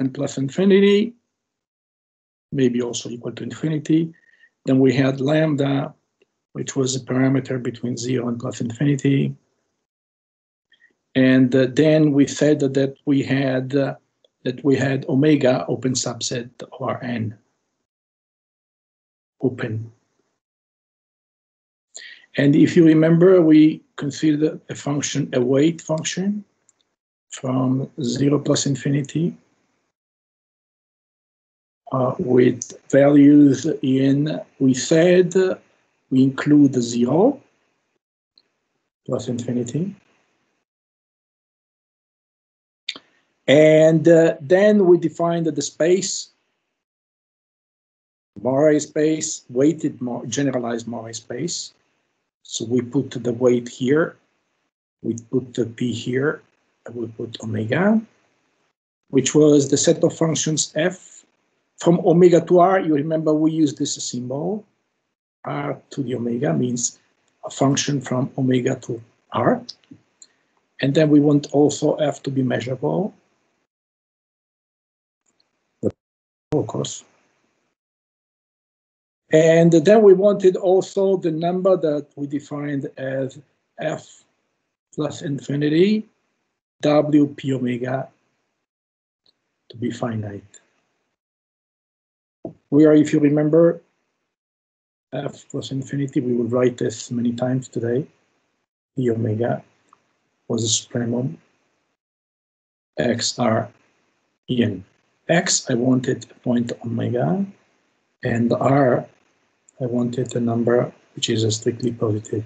and plus infinity, maybe also equal to infinity. Then we had lambda, which was a parameter between zero and plus infinity. And uh, then we said that, that we had uh, that we had omega open subset or n open. And if you remember, we considered a function a weight function from zero plus infinity uh, with values in, we said we include the zero plus infinity. And uh, then we defined the space, Morrey space, weighted generalized Morrey space. So we put the weight here, we put the p here, and we put omega, which was the set of functions f from omega to r. You remember we use this symbol, r to the omega means a function from omega to r. And then we want also f to be measurable, of course. And then we wanted also the number that we defined as f plus infinity w p omega to be finite. Where, if you remember, f was infinity, we will write this many times today. P omega was a supremum x r in x, I wanted a point omega, and r, I wanted a number which is a strictly positive.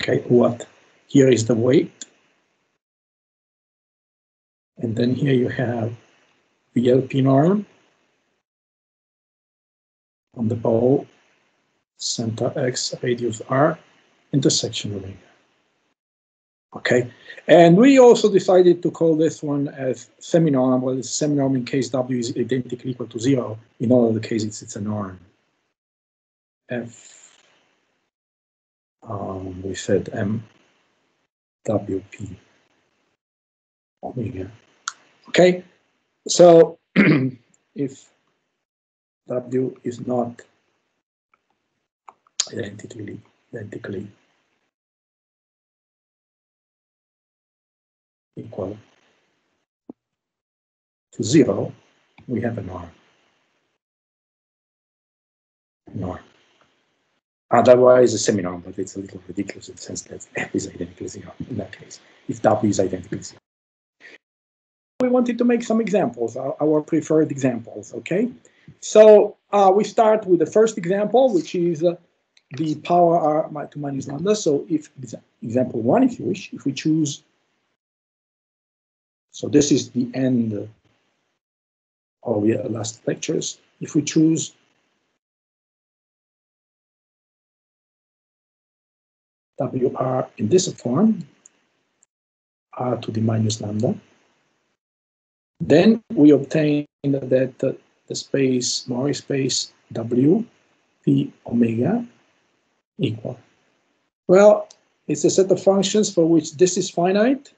Okay, what? Here is the weight. And then here you have VLP norm on the ball, center x, radius r, intersection omega. Okay, and we also decided to call this one as seminorm. Well, it's seminorm in case w is identically equal to zero. In all of the cases, it's a norm. F, um, we said M, W, P, omega. Okay, so if W is not identically identically equal to zero, we have a norm. Norm. Otherwise, a semi-norm, but it's a little ridiculous in the sense that f is identically zero in that case, if w is identically zero. We wanted to make some examples, our, our preferred examples, okay? So uh, we start with the first example, which is uh, the power r to minus lambda. So if example one, if you wish, if we choose so this is the end of the last lectures. If we choose WR in this form, R to the minus lambda, then we obtain that the space, Morrey space W, P omega equal. Well, it's a set of functions for which this is finite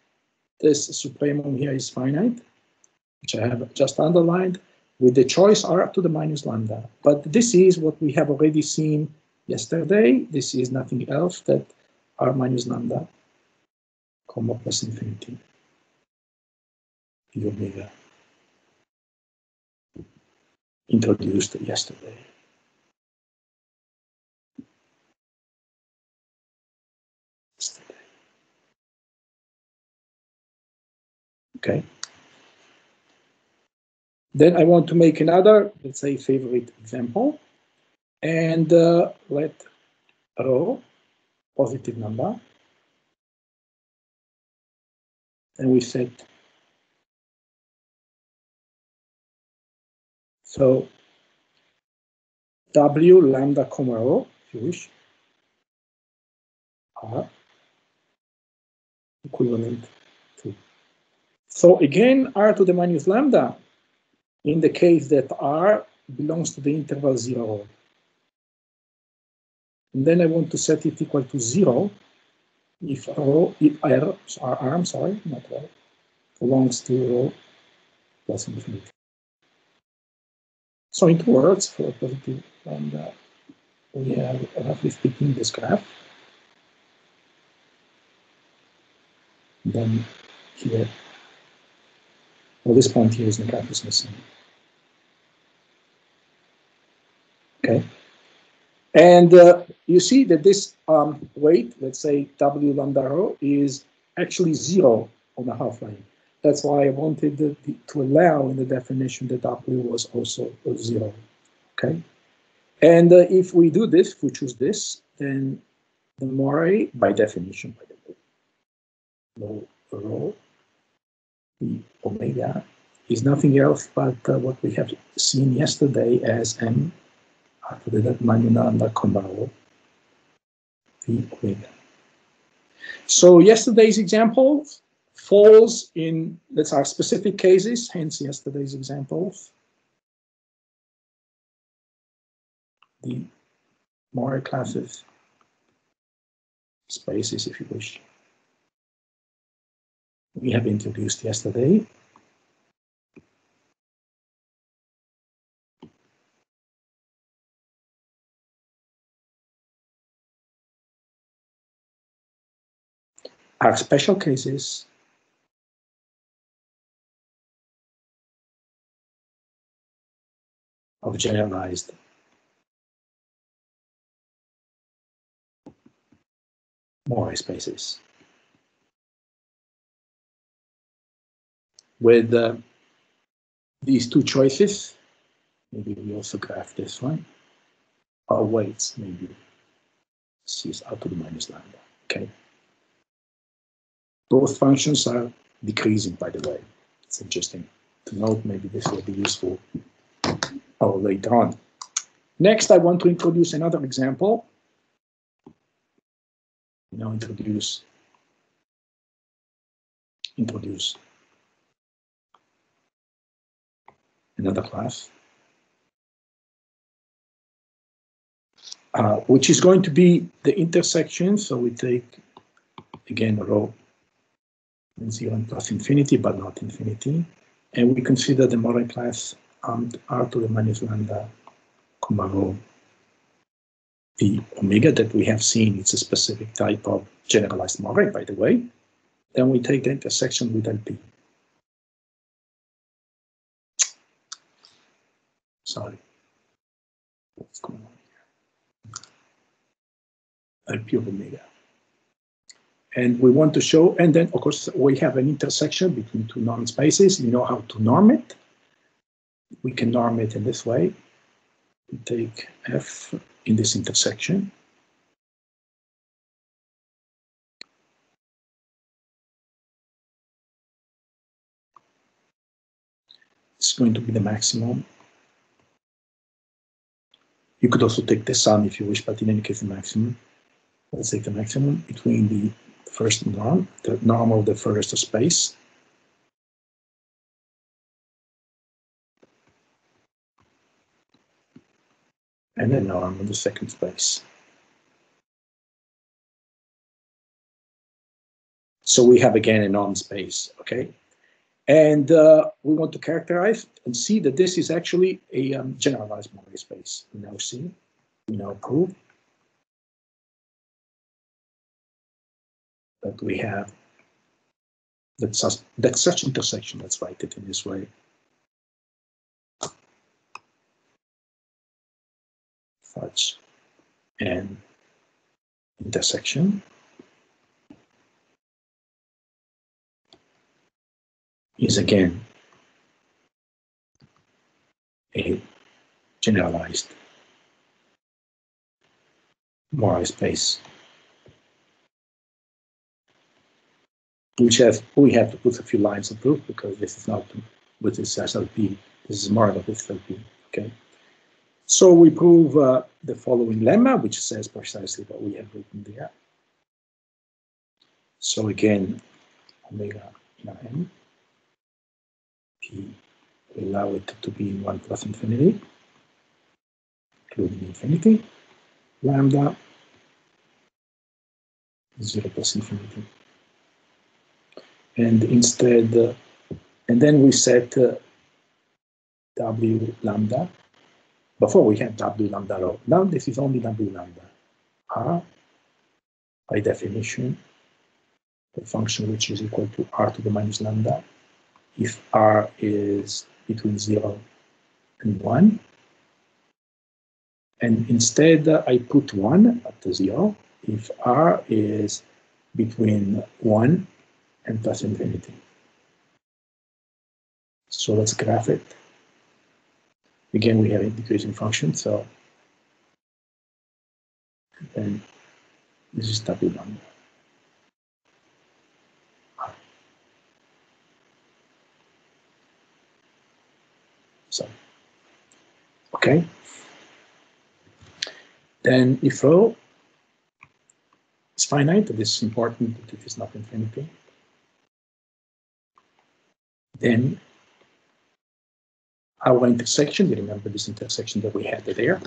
this supremum here is finite, which I have just underlined, with the choice r up to the minus lambda. But this is what we have already seen yesterday. This is nothing else that r minus lambda, comma plus infinity, p omega, introduced yesterday. Okay. Then I want to make another, let's say, favorite example. And uh, let rho, positive number. And we set. So W lambda comma rho, if you wish, R equivalent to. so again, r to the minus lambda, in the case that r belongs to the interval 0. And then I want to set it equal to 0 if rho, if r, r, r I'm sorry, not rho, belongs to rho plus infinity. So in two words, for positive lambda, we have, roughly speaking, this graph. Then here, well, this point here is the graph is missing. Okay. And uh, you see that this um, weight, let's say W lambda rho, is actually zero on the half line. That's why I wanted the, to allow in the definition that W was also zero. Okay. And uh, if we do this, if we choose this, then the Morrey, by definition, by the way, low rho, the omega, is nothing else but uh, what we have seen yesterday as m after that Manina Kondaro, the omega. So yesterday's example falls in, that's our specific cases, hence yesterday's examples. The more classes spaces, if you wish. We have introduced yesterday. are special cases of generalized Morrey spaces. With uh, these two choices, maybe we also graph this one, our weights maybe c is out to the minus lambda, okay? Both functions are decreasing, by the way. It's interesting to note. Maybe this will be useful oh, later on. Next, I want to introduce another example. Now introduce introduce another class, uh, which is going to be the intersection. So we take again a rho zero plus infinity, but not infinity. And we consider the model class um, r to the minus lambda comma rho the omega that we have seen. It's a specific type of generalized Morrey, by the way. Then we take the intersection with LP. Sorry. What's going on here? LP of omega and we want to show, and then of course we have an intersection between two norm spaces. You know how to norm it. We can norm it in this way. We take F in this intersection. It's going to be the maximum. You could also take the sum if you wish, but in any case, the maximum. Let's take the maximum between the first norm, the norm of the first space. And then I'm in the second space. So we have again a norm space, okay? And uh, we want to characterize and see that this is actually a um, generalized Morrey space. We now see, we now prove that we have that such, that such intersection, let's write it in this way. Such an intersection is again a generalized Morrey space which has we have to put a few lines of proof because this is not with this SLP. This is more of a SLP. Okay. So we prove uh, the following lemma, which says precisely what we have written there. So again, omega n p allow it to be 1 plus infinity, including infinity, lambda 0 plus infinity and instead And then we set uh, W lambda. Before we had W lambda rho. Now this is only W lambda. R, by definition, a function which is equal to R to the minus lambda. If R is between 0 and 1. And instead, I put 1 at the 0 if R is between 1 and plus infinity. So let's graph it. Again, we have a decreasing function, so then this is W lambda. So, okay. Then if rho is finite, this is important that it is not infinity, then our intersection, you remember this intersection that we had there.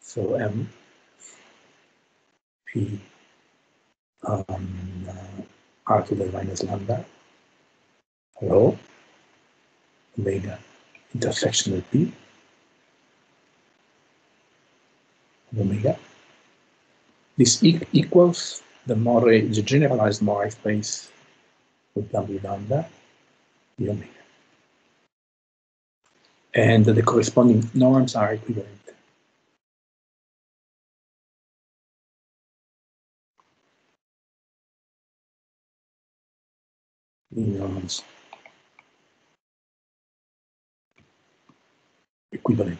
So M P um, uh, R to the minus lambda rho omega intersection with P omega. This e equals the Morrey, the generalized Morrey space with W lambda the omega. And the corresponding norms are equivalent. Norms equivalent.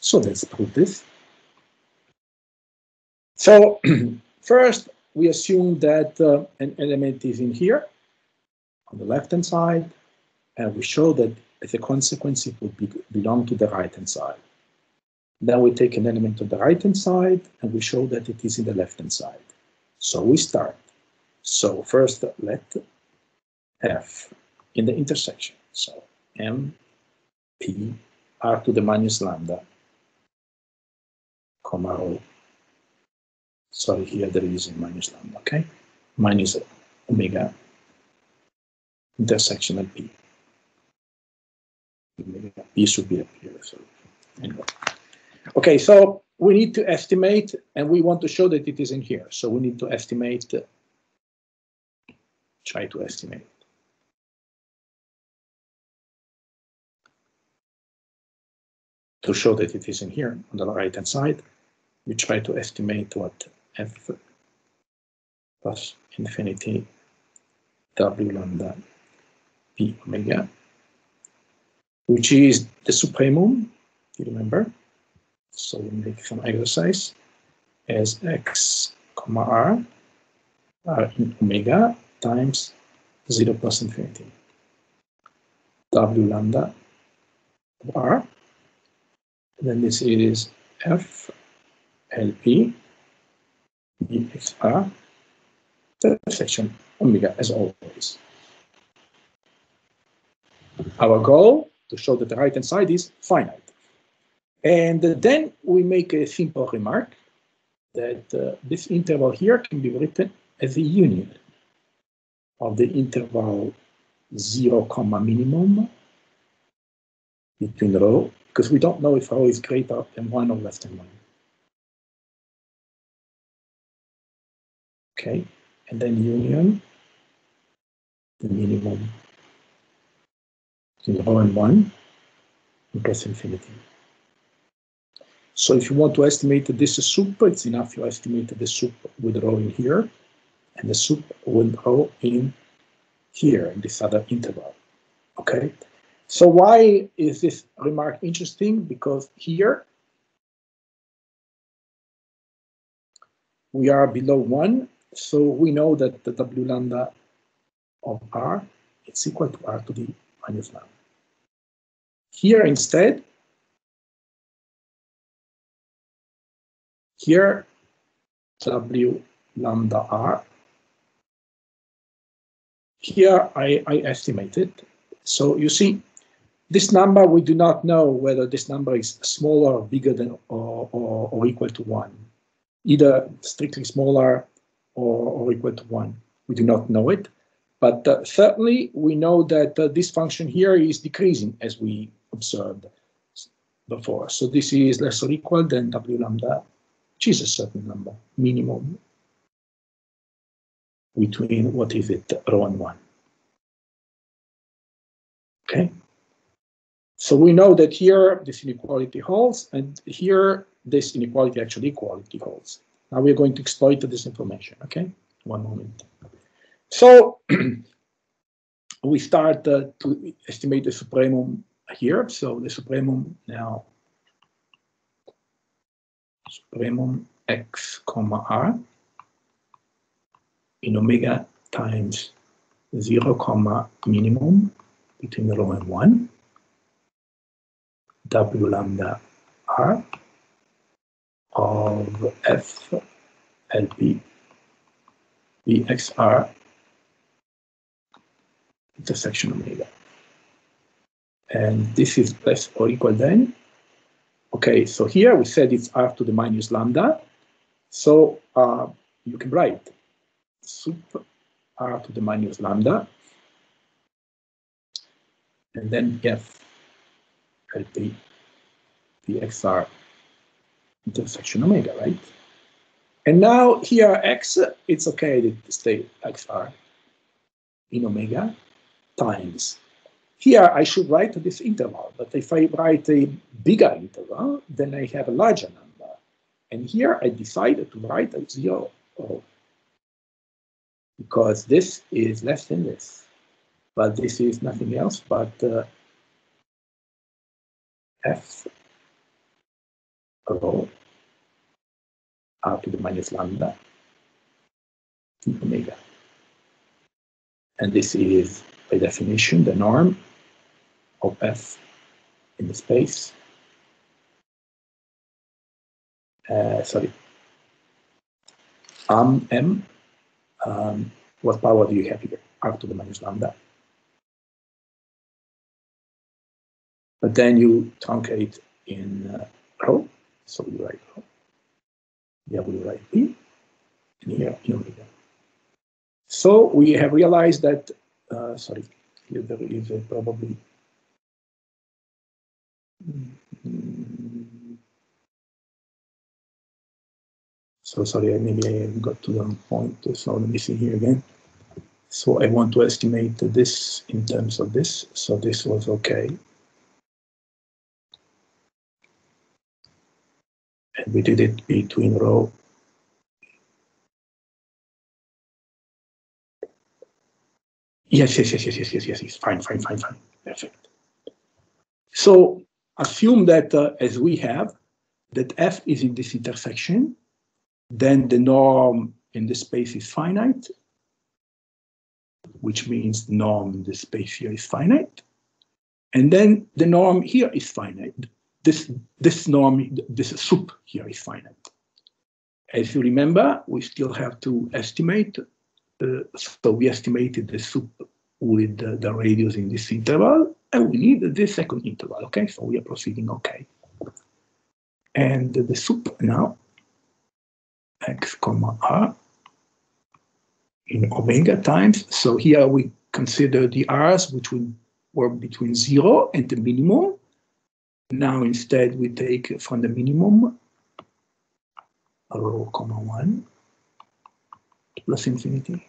So let's prove this. So first, we assume that uh, an element is in here on the left-hand side, and we show that as a consequence, it would be, belong to the right-hand side. Then we take an element on the right-hand side, and we show that it is in the left-hand side. So we start. So first, let f in the intersection. So m, p, r to the minus lambda, comma rho sorry, here there is a minus lambda, okay? Minus omega intersection at P. P should be up here, so anyway. Okay, so we need to estimate, and we want to show that it is in here. So we need to estimate, uh, try to estimate. To show that it is in here on the right-hand side, we try to estimate what f plus infinity w lambda p omega, which is the supremum, you remember? So we make some exercise as x comma r, r in omega times 0 plus infinity. W lambda r. then this is f LP EXR intersection omega as always. Our goal to show that the right hand side is finite. And then we make a simple remark that uh, this interval here can be written as a union of the interval 0 comma minimum between rho, because we don't know if rho is greater than 1 or less than 1. Okay? And then union, the minimum between rho and 1 and plus infinity. So if you want to estimate this soup, it's enough you estimate the soup with rho in here and the soup with rho in here in this other interval. Okay. So why is this remark interesting? Because here we are below one so we know that the W lambda of R is equal to R to the minus lambda. Here instead, here W lambda R, here I, I estimated. So you see, this number, we do not know whether this number is smaller or bigger than or, or, or equal to one. either strictly smaller or, or equal to 1. We do not know it. But uh, certainly we know that uh, this function here is decreasing as we observed before. So this is less or equal than w lambda, which is a certain number, minimum between, what is it, rho and 1. Okay. So we know that here this inequality holds, and here this inequality actually equality holds. Now we're going to exploit this information, okay? One moment. So we start uh, to estimate the supremum here. So the supremum now, supremum x comma r in omega times 0 comma minimum between rho and 1 w lambda r of f lp bxr intersection omega. And this is less or equal than. Okay, so here we said it's r to the minus lambda. So uh, you can write sup r to the minus lambda. And then f LP pxr intersection omega, right? And now here x, it's okay to stay xr in omega times. Here I should write this interval, but if I write a bigger interval, then I have a larger number. And here I decided to write a zero oh, because this is less than this. But this is nothing else but uh, f rho r to the minus lambda omega. And this is by definition, the norm of f in the space. Uh, sorry. Um, m, um, what power do you have here? R to the minus lambda. But then you truncate in uh, rho, so you write rho. Here we write p, and here omega. So we have realized that uh, sorry, here there is probably so sorry, I maybe I got to the wrong point, so let me see here again. So I want to estimate this in terms of this, so this was okay. And we did it between row. Yes, yes, yes, yes, yes, yes, yes, yes. Fine, fine, fine, fine. Perfect. So assume that uh, as we have, that f is in this intersection, then the norm in the space is finite, which means norm in the space here is finite. And then the norm here is finite. This, this norm, this sup here is finite. As you remember, we still have to estimate uh, so we estimated the sup with the, radius in this interval, and we need the second interval, okay? So we are proceeding okay. And the sup now, x comma r, in omega times. So here we consider the r's, which were between zero and the minimum. Now instead we take from the minimum rho comma 1 plus infinity.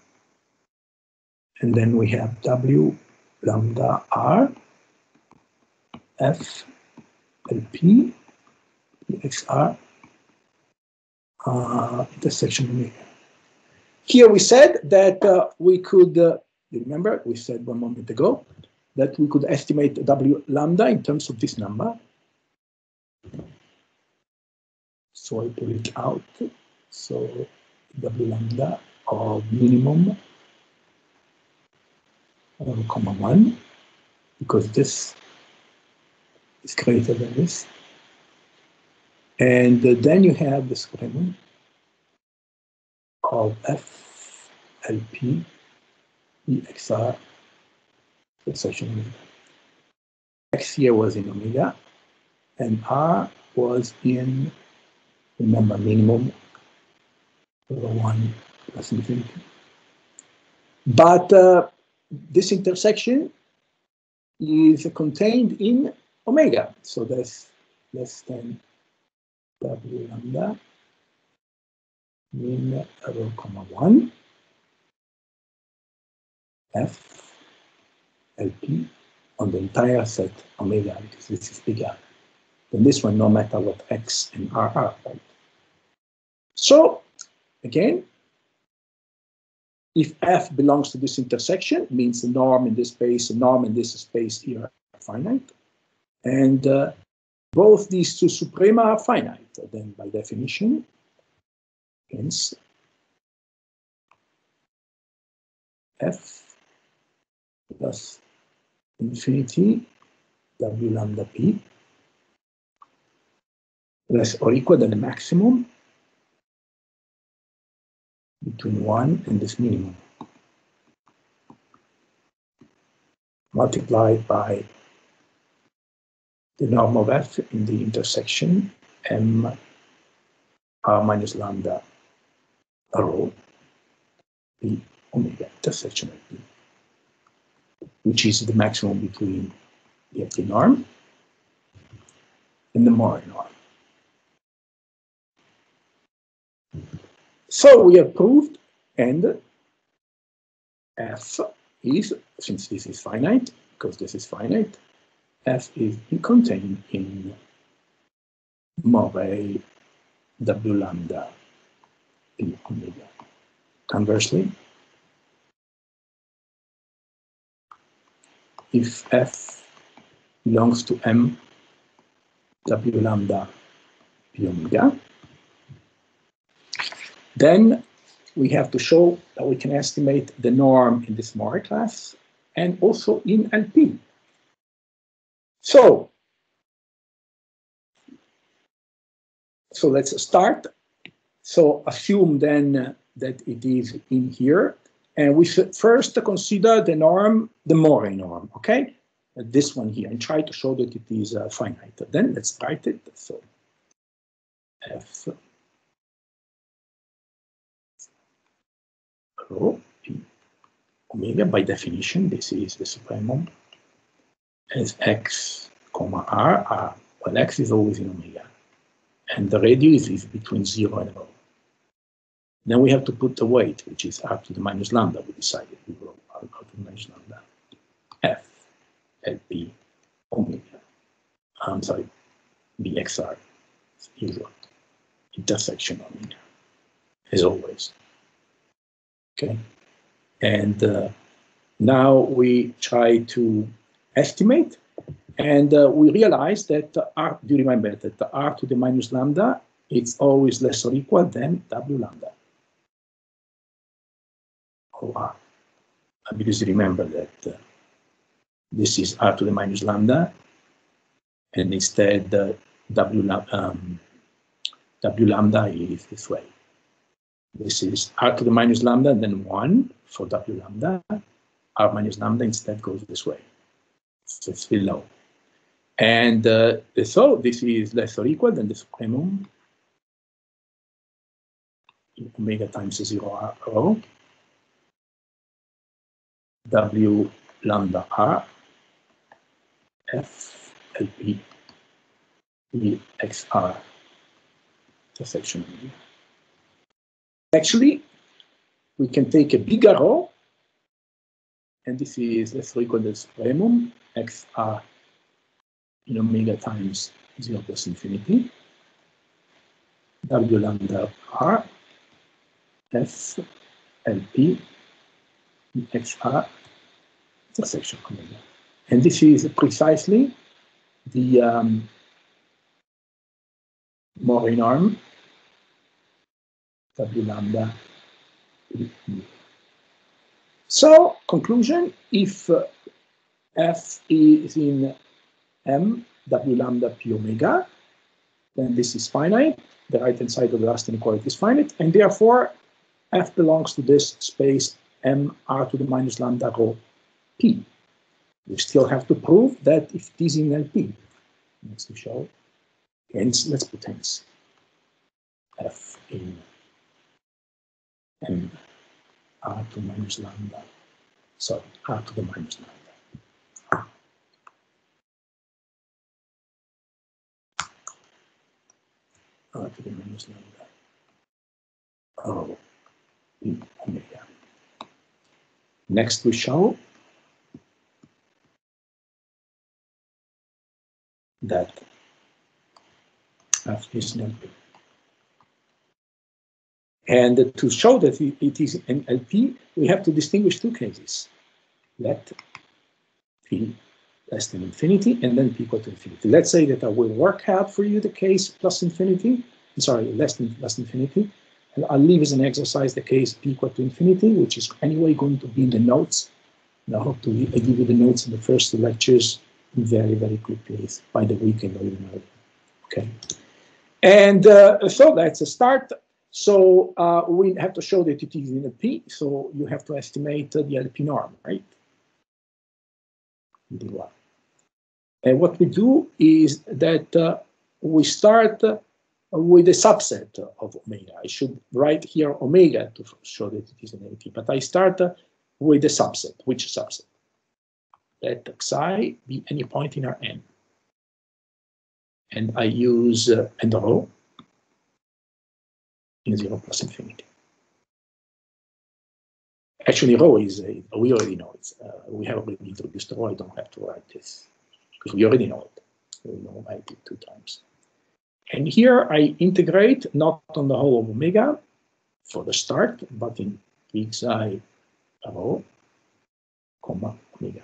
And then we have W lambda R F LP XR uh, intersection omega. Here we said that uh, we could, uh, you remember, we said one moment ago, that we could estimate W lambda in terms of this number. So I pull it out. So W lambda of minimum 1 comma 1 because this is greater than this. And uh, then you have the supremum of F LP EXR succession omega. X here was in omega, and R was in, remember, minimum over 1 plus infinity. But uh, this intersection is contained in omega, so that's less than w lambda min rho comma 1 f lp on the entire set omega because this is bigger than this one no matter what x and r are. Right? So again, if f belongs to this intersection, means the norm in this space, the norm in this space here are finite, and uh, both these two suprema are finite, then by definition, hence f plus infinity w lambda p less or equal than the maximum between 1 and this minimum multiplied by the norm of f in the intersection m r minus lambda rho p omega intersection of p, which is the maximum between the empty norm and the Morrey norm. So we have proved and f is, since this is finite, because this is finite, f is contained in Morrey w lambda p omega. Conversely, if f belongs to m w lambda p omega, then we have to show that we can estimate the norm in this Morrey class and also in LP. So, so let's start. So assume then that it is in here. And we should first consider the norm, the Morrey norm, okay? This one here, and try to show that it is uh, finite. Then let's write it. So F rho p omega, by definition, this is the supremum, as x comma r, r, well, x is always in omega, and the radius is between 0 and rho. Then we have to put the weight, which is r to the minus lambda, we decided we will r to the minus lambda, f, lp, omega. I'm sorry, bxr, usual, intersection omega, as always. Okay, and uh, now we try to estimate, and uh, we realize that r. Do you remember that r to the minus lambda it's always less or equal than w lambda r, because remember that uh, this is r to the minus lambda, and instead uh, w, um, w lambda is this way. This is r to the minus lambda, and then 1 for w lambda. r minus lambda instead goes this way. So it's below. And uh, so this is less or equal than the supremum omega times 0 r rho w lambda r f lp e x r intersection omega. Actually, we can take a bigger rho, and this is let's recall the supremum xr in omega times 0 plus infinity, w lambda r f lp xr intersection omega. And this is precisely the um, Morrey norm W lambda. So, conclusion, if uh, F is in M, W lambda P omega, then this is finite. The right-hand side of the last inequality is finite, and therefore F belongs to this space M R to the minus lambda rho P. We still have to prove that if it is in LP. Next to show. Hence, let's put hence F in m r to minus lambda, sorry, r to the minus lambda. R to the minus lambda. Oh, hmm, omega. Next we show that f is an LP. And to show that it is an LP, we have to distinguish two cases. Let p less than infinity and then p equal to infinity. Let's say that I will work out for you the case plus infinity, sorry, less than less infinity, and I'll leave as an exercise the case p equal to infinity, which is anyway going to be in the notes. And I hope to I give you the notes in the first lectures very, very quickly by the weekend or even earlier. Okay. And uh, so that's a start. So uh, we have to show that it is in a P, so you have to estimate uh, the LP norm, right? And what we do is that uh, we start with a subset of omega. I should write here omega to show that it is an LP, but I start with a subset. Which subset? Let xi be any point in Rn. And I use uh, and rho in 0 plus infinity. Actually, rho is, a, we already know it. Uh, we have already introduced rho. I don't have to write this because we already know it. We know I did two times. And here I integrate not on the whole of omega for the start, but in xi rho, comma, omega.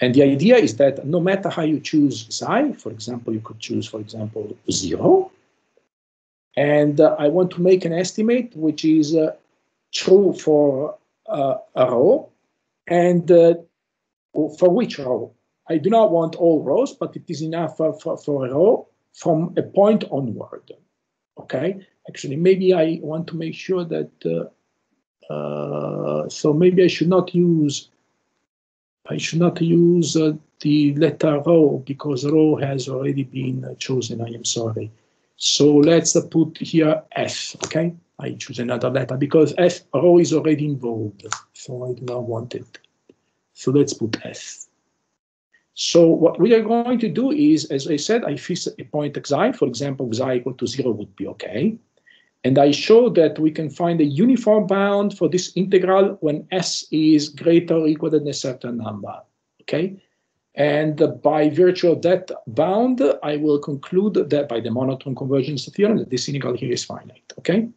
And the idea is that no matter how you choose psi, for example, you could choose, for example, zero. And uh, I want to make an estimate which is uh, true for uh, a row And uh, for which row. I do not want all rows, but it is enough for, for a row from a point onward. Okay, actually, maybe I want to make sure that, uh, uh, so maybe I should not use I should not use uh, the letter row because row has already been uh, chosen. I am sorry. So let's put here F, okay? I choose another letter because F rho is already involved, so I do not want it. So let's put F. So what we are going to do is, as I said, I fix a point xi. For example, xi equal to zero would be okay. And I show that we can find a uniform bound for this integral when s is greater or equal than a certain number, okay? And by virtue of that bound, I will conclude that by the monotone convergence theorem, that this integral here is finite, okay?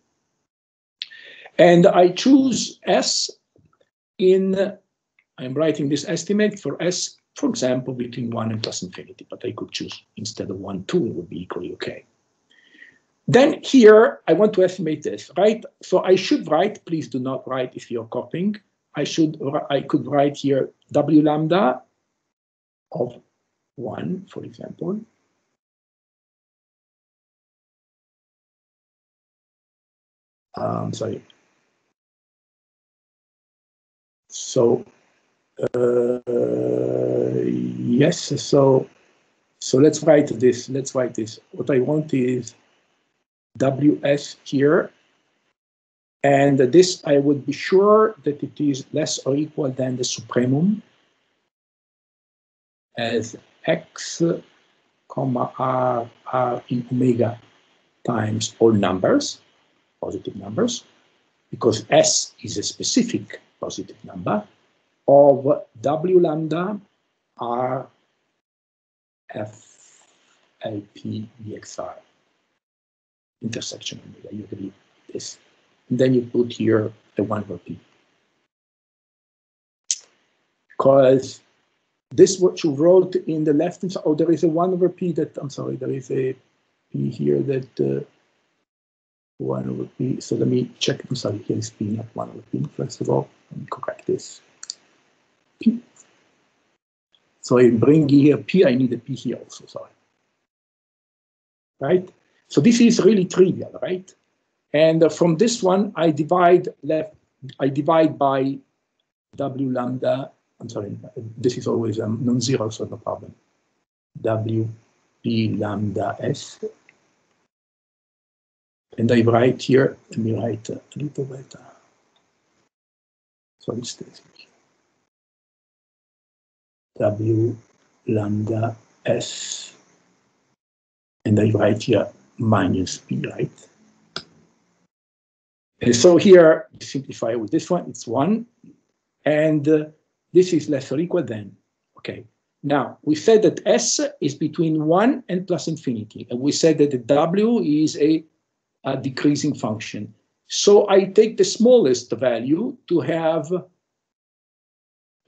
And I choose s in, I'm writing this estimate for s, for example, between 1 and plus infinity, but I could choose instead of 1, 2, it would be equally okay. Then here, I want to estimate this, right? So I should write, please do not write if you're copying. I should, I could write here W lambda of one, for example. Um, sorry. So, uh, yes, so, so let's write this, let's write this. What I want is WS here. And this, I would be sure that it is less or equal than the supremum as x comma r r in omega times all numbers, positive numbers, because s is a specific positive number of w lambda r f l p dxr intersection omega. You delete this. And then you put here the one over p. Because this what you wrote in the left hand side, oh, there is a one over p that, I'm sorry, there is a p here that uh, one over p. So let me check, I'm sorry, here is p, not one over p. First of all, let me correct this. P. So I bring here p, I need a p here also, sorry. Right? So this is really trivial, right? And uh, from this one, I divide left, I divide by w lambda. I'm sorry, this is always um, non-zero, so no problem. W p lambda s And I write here, let me write a little better. So it's this W lambda S, and I write here minus P, right? And so here, simplify with this one, it's one, and uh, this is less or equal than, okay. Now, we said that S is between one and plus infinity, and we said that the W is a, a decreasing function. So I take the smallest value to have,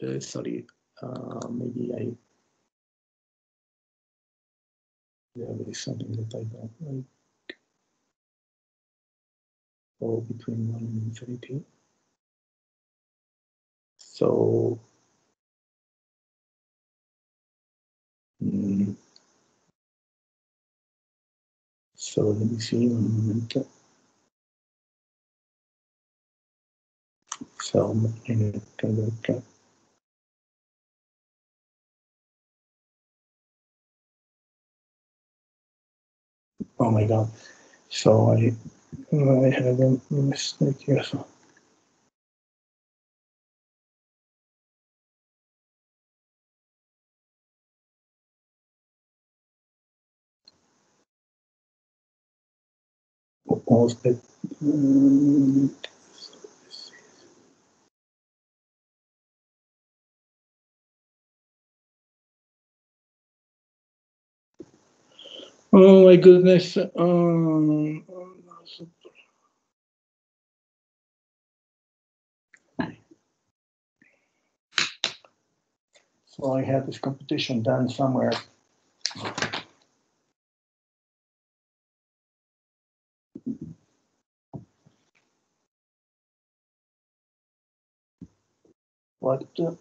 uh, sorry, uh, maybe I, there is something that I don't like. Or between one and infinity. So, Mm. so let me see one moment. So, in a Oh my god. So I I had a mistake here. So. What was it? Oh my goodness. Um, so I had this competition done somewhere. What? Uh,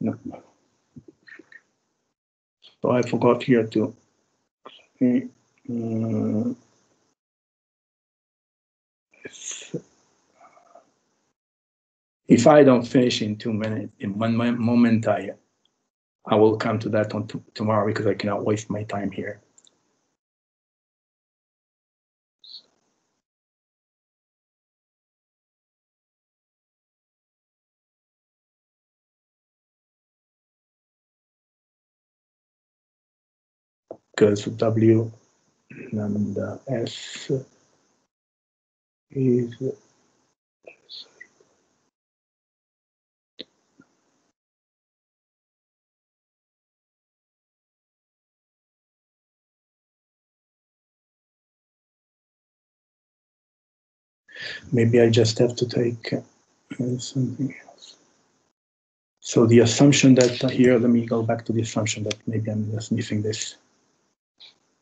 No. So I forgot here to. Uh, if I don't finish in two minutes, in one moment, I I will come to that on tomorrow because I cannot waste my time here. because W lambda uh, S is maybe I just have to take uh, something else. So the assumption that uh, here, let me go back to the assumption that maybe I'm just missing this.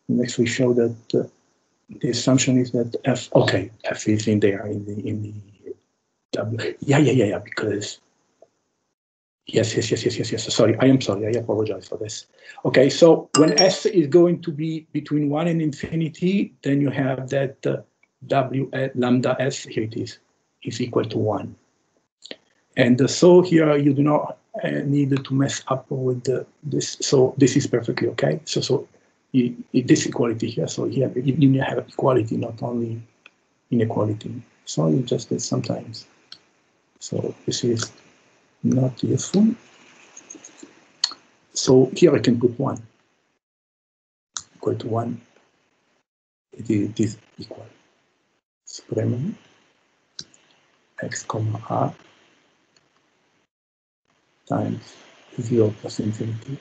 Next, we show that uh, the assumption is that f, okay, f is in there in the in the w. Yeah, yeah, yeah, yeah. Because yes, yes, yes, yes, yes, yes. Sorry, I am sorry. I apologize for this. Okay, so when s is going to be between one and infinity, then you have that uh, w uh, lambda s here it is is equal to one. And so here you do not uh, need to mess up with the, this. So this is perfectly okay. So so this equality here. So here you have equality, not only inequality. So you just did sometimes. So this is not useful. So here I can put one equal to one. It is, it is equal. Supremum x comma r times 0 plus infinity.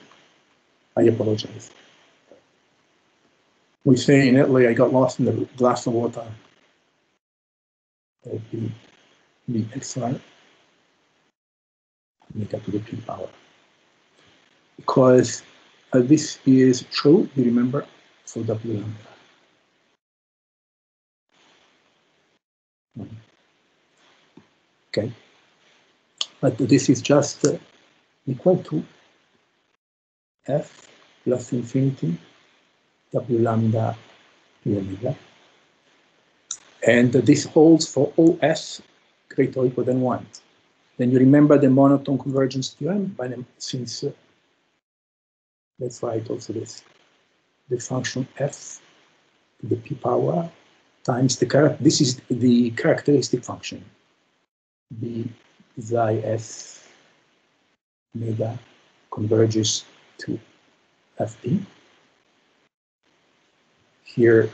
I apologize. We say in Italy, I got lost in the glass of water. That would be, excellent. Make up to the p power. Because uh, this is true, you remember, for W lambda. Okay. But this is just uh, equal to f plus infinity W lambda P omega. And this holds for OS greater or equal than 1. Then you remember the monotone convergence theorem, since uh, let's write also this. The function f to the p power times the character. This is the characteristic function. B xi s omega converges to fp. Here,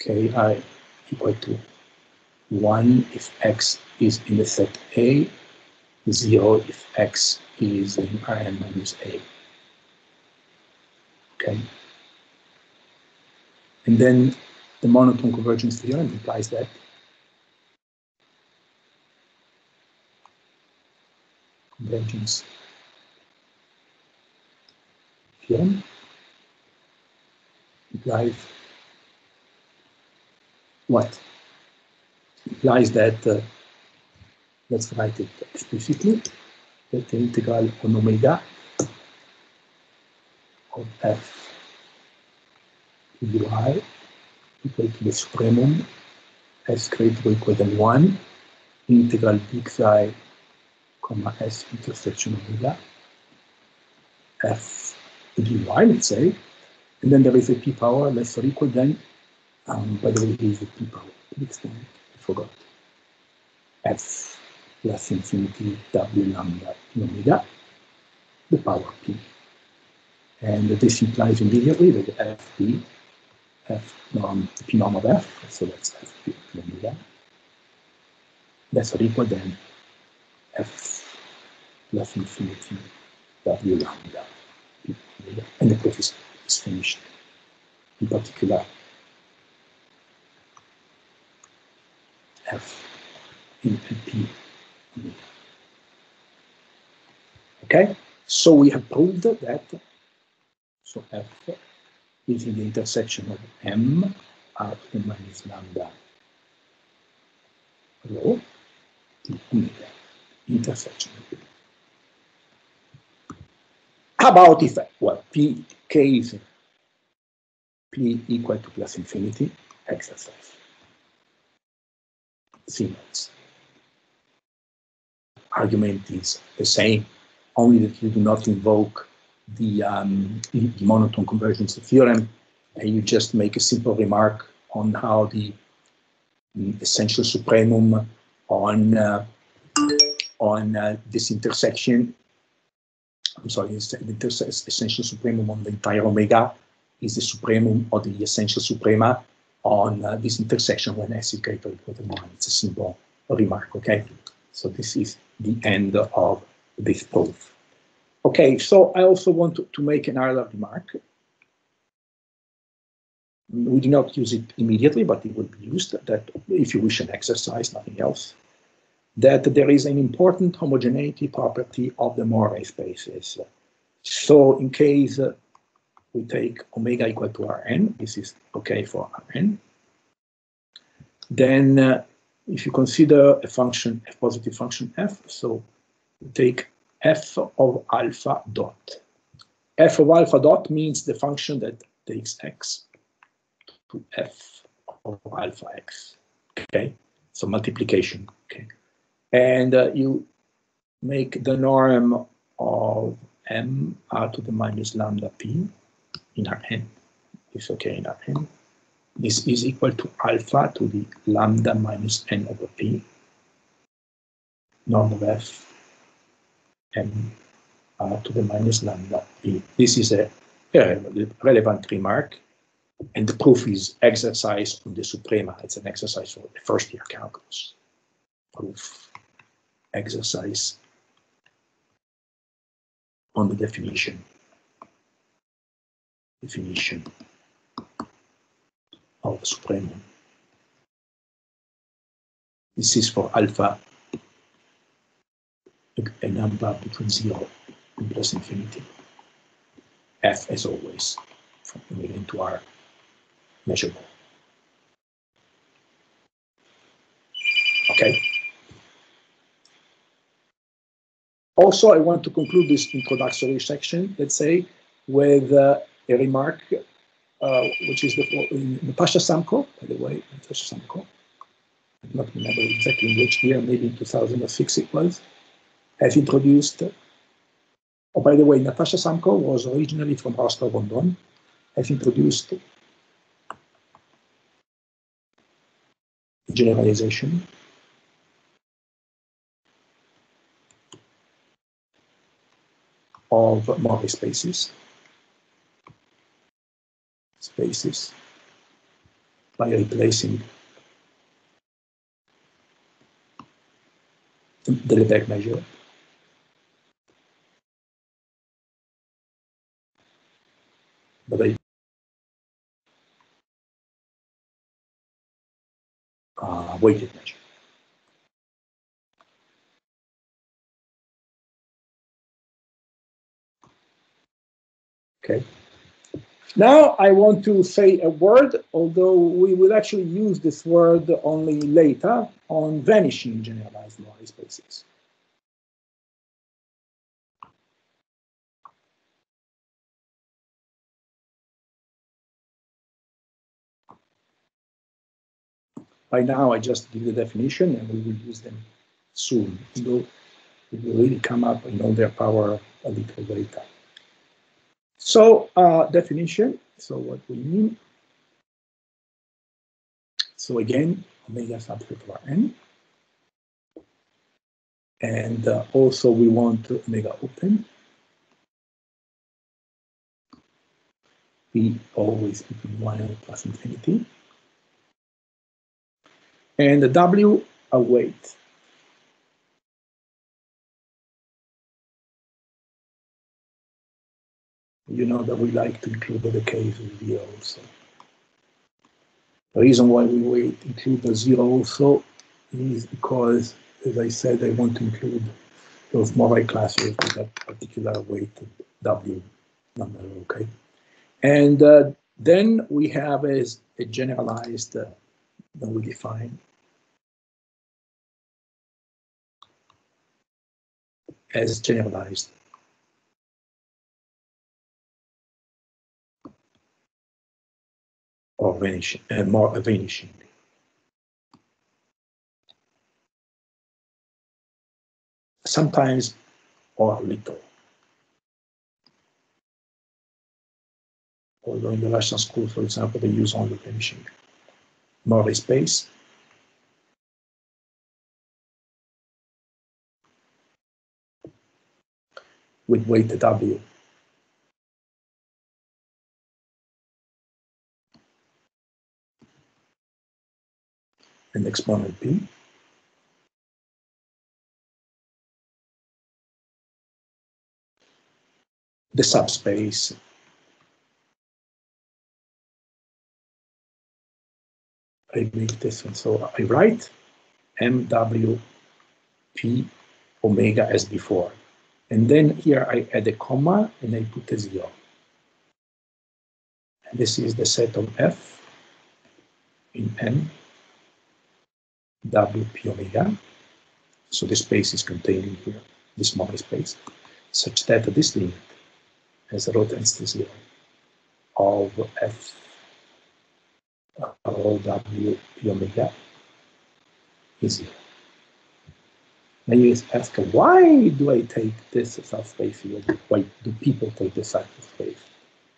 ki equal to 1 if x is in the set A, 0 if x is in Rn minus A. Okay. And then the monotone convergence theorem implies that convergence theorem implies what? Implies that, uh, let's write it explicitly, that the integral on omega of f ui equal supremum s greater or equal than 1 integral psi comma s intersection omega f dy, let's say, and then there is a p power less or equal than, um, by the way, here is a p power to extent, I forgot, f plus infinity w lambda omega, the power p. And this implies immediately that fp, f norm, p norm of f, so that's fp omega, less or equal than f plus infinity w lambda and the proof is, is finished. In particular, F in P. Okay, so we have proved that so F is in the intersection of m R to minus lambda rho to omega intersection how about if, well, p k is p equal to plus infinity exercise? Siemens. Argument is the same, only that you do not invoke the, um, the monotone convergence theorem, and you just make a simple remark on how the essential supremum on uh, on uh, this intersection I'm sorry, the essential supremum on the entire omega is the supremum or the essential suprema on uh, this intersection when S is greater or equal to 1. It's a simple remark, okay? So this is the end of this proof. Okay, so I also want to, to make another remark. We do not use it immediately, but it will be used that if you wish an exercise, nothing else that there is an important homogeneity property of the Morrey spaces. So in case we take omega equal to Rn, this is okay for Rn, then uh, if you consider a function, a positive function f, so take f of alpha dot. f of alpha dot means the function that takes x to f of alpha x, okay? So multiplication, okay? and uh, you make the norm of m r to the minus lambda p in Rn. It's okay in Rn. This is equal to alpha to the lambda minus n over p norm of f m r uh, to the minus lambda p. This is a relevant remark. And the proof is exercise on the Suprema. It's an exercise for the first year calculus. Proof exercise on the definition definition of supremum. This is for alpha, a number between zero and plus infinity. F, as always, from omega to R measurable. Okay. Also, I want to conclude this introductory section, let's say, with uh, a remark, uh, which is the, Natasha Samko, by the way, Natasha Samko, I don't remember exactly in which year, maybe in 2006 it was, have introduced, oh, by the way, Natasha Samko was originally from Rostov-on-Don, have introduced generalization. Of Morrey spaces. Spaces. By replacing the Lebesgue measure. I uh, weighted measure. Okay. Now I want to say a word, although we will actually use this word only later, on vanishing generalized Morrey spaces. By now I just give the definition and we will use them soon, though it will really come up in all their power a little later. So uh, definition, so what we mean. So again, omega subscript over n. And uh, also we want omega open. We always between 1 and plus infinity. And the W a weight. you know that we like to include the case of zero also. The reason why we wait include the zero also is because, as I said, I want to include those Morris classes with that particular weight W number, okay? And uh, then we have as a generalized uh, that we define as generalized or vanishing, uh, more vanishing. Sometimes or little. Although in the Russian school, for example, they use only vanishing. More space. With weight W. and exponent p. The subspace I make this one. So I write MWP omega as before. And then here I add a comma and I put a zero. And this is the set of F in N WP omega. So the space is contained in here, this small space, such that this limit has a tends to zero of F rho W P omega is zero. Now you ask, why do I take this subspace here? Why do people take this subspace?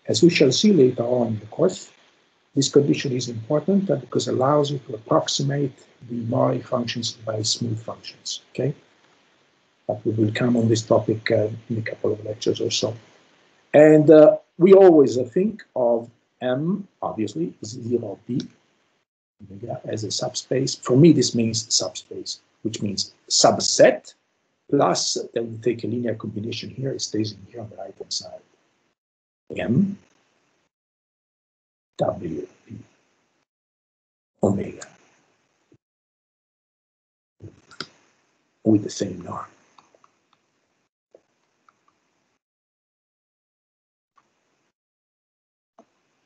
As we shall see later on in the course, this condition is important because it allows you to approximate the Morris functions by smooth functions, okay? But we will come on this topic uh, in a couple of lectures or so. And uh, we always uh, think of M, obviously, is 0 B as a subspace. For me, this means subspace, which means subset, plus then we take a linear combination here, it stays in here on the right-hand side. M W P omega with the same norm.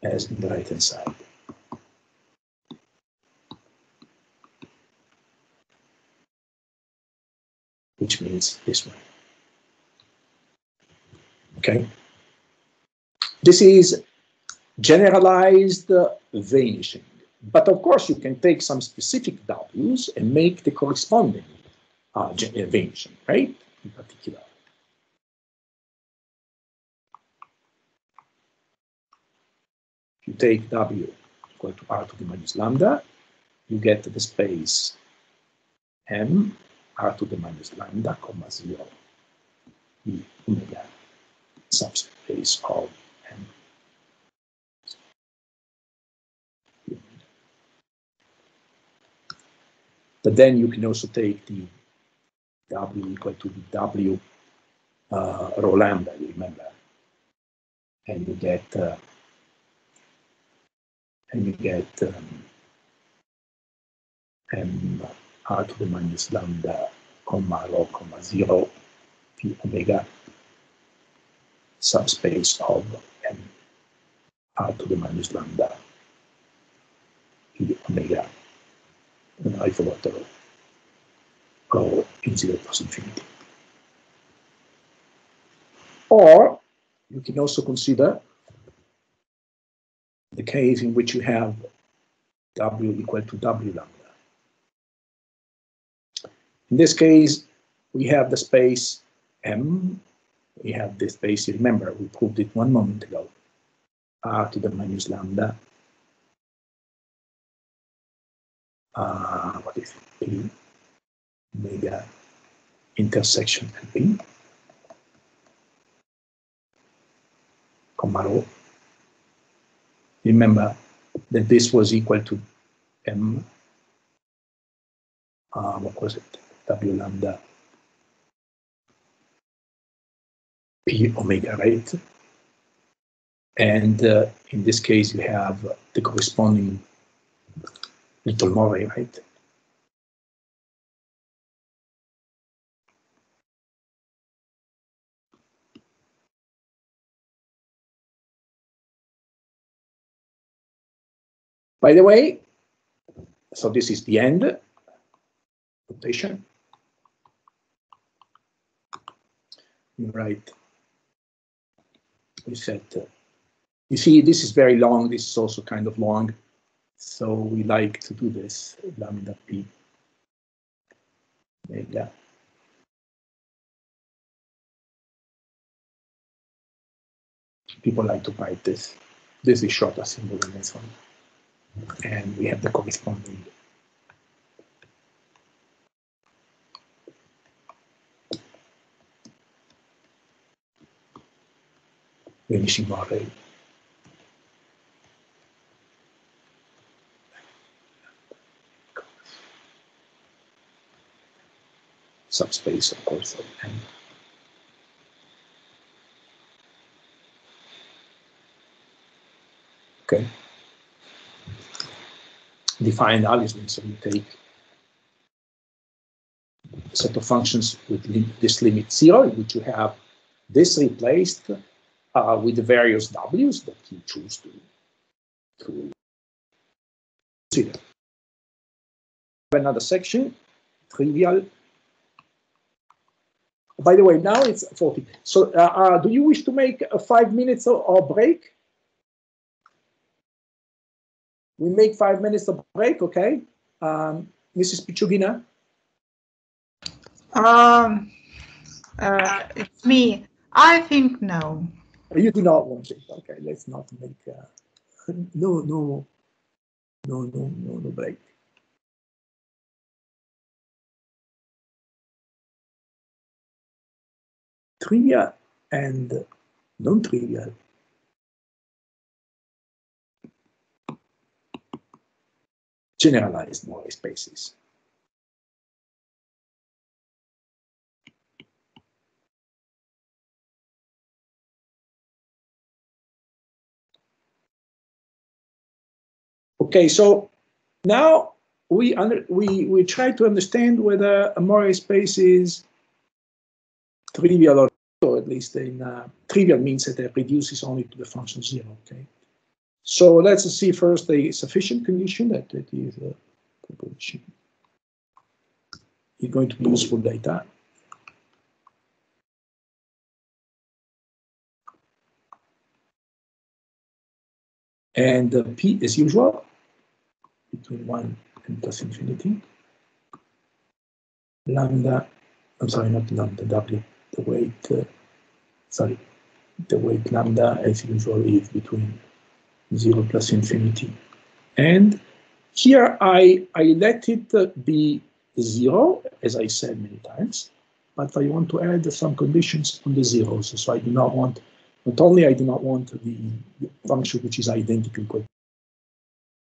As in the right hand side. Which means this one. Okay. This is generalized vanishing. But of course, you can take some specific W's and make the corresponding uh, invention, right? In particular. If you take W equal to R to the minus lambda, you get the space M R to the minus lambda, comma zero, E omega subspace of M. But then you can also take the W equal to the W uh, rho lambda, you remember, and you get uh, and you get um, m r to the minus lambda comma rho comma zero p omega subspace of m r to the minus lambda p omega. And I forgot the go in zero plus infinity. Or you can also consider the case in which you have W equal to W lambda. In this case, we have the space M, we have the space, remember, we proved it one moment ago, R to the minus lambda, uh, what is it, P, omega intersection LP, comma rho. Remember that this was equal to M, uh, what was it, W lambda P omega, right? And uh, in this case, you have the corresponding little more, right? By the way, so this is the end notation. Right. We said, uh, you see, this is very long. This is also kind of long. So we like to do this, lambda p omega. People like to write this. This is shorter symbol than this one. And we have the corresponding vanishing array. Subspace, of course, of n. Okay. Define obviously, so you take a set of functions with lim this limit zero, in which you have this replaced uh, with the various W's that you choose to, to consider. Another section, trivial. By the way, now it's 40. So uh, uh, do you wish to make a five minutes or, or break? We make five minutes of break, okay? Um, Mrs. Pichugina? Um, uh, it's me. I think no. You do not want it. Okay, let's not make uh, no no no no no no break. Trivial and non-trivial. Generalized Morrey spaces. Okay, so now we under, we we try to understand whether a Morrey space is trivial or, or at least in uh, trivial means that it reduces only to the function zero. Okay, so let's see first a sufficient condition that it is a proposition. You're going to be useful data. And uh, P, as usual, between 1 and plus infinity. Lambda, I'm sorry, not lambda, W, the weight, uh, sorry, the weight lambda as usual is between 0 plus infinity. And here I, I let it uh, be 0, as I said many times, but I want to add some conditions on the zeros. So I do not want, not only I do not want the, function which is identical,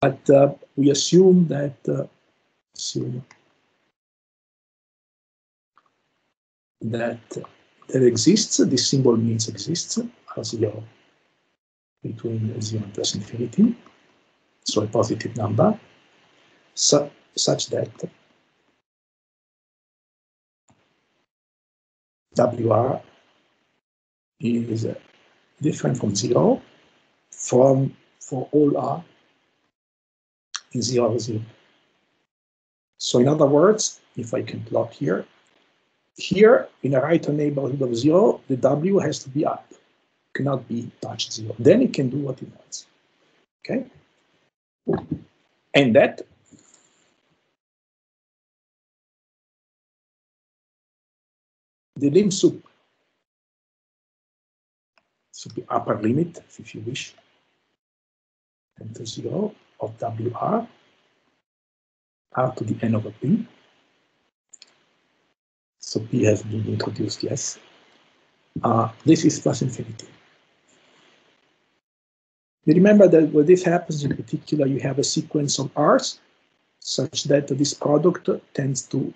but uh, we assume that, uh, assume that there exists, this symbol means exists, as 0 between 0 and plus infinity, so a positive number, su such that WR is uh, different from 0 from for all R in 0, 0. So in other words, if I can plot here, here in a right neighborhood of 0, the W has to be up cannot be touched zero. Then it can do what it wants. Okay? And that the lim sup so the upper limit, if you wish, and to zero of WR R to the n over P. So P has been introduced, yes. Uh, this is plus infinity. You remember that when this happens in particular, you have a sequence of R's such that this product tends to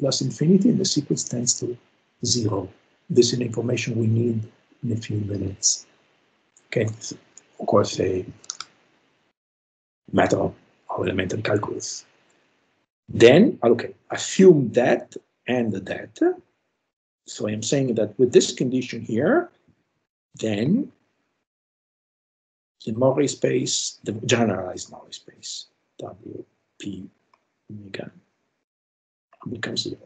plus infinity and the sequence tends to zero. This is information we need in a few minutes. Okay, of course, a matter of elementary calculus. Then, okay, assume that and that. So I'm saying that with this condition here, then the Morrey space, the generalized Morrey space, W, P, omega, becomes zero.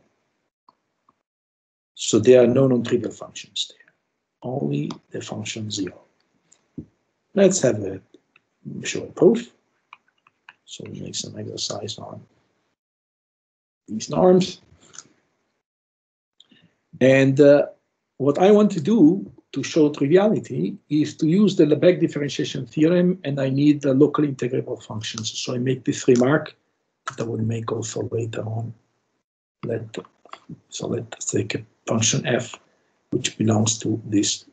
So there are no non-trivial functions there, only the function zero. Let's have a show a proof. So we make some exercise on these norms. And uh, what I want to do to show triviality is to use the Lebesgue differentiation theorem, and I need the local integrable functions. So I make this remark that I will make also later on. Let so let's take a function f, which belongs to this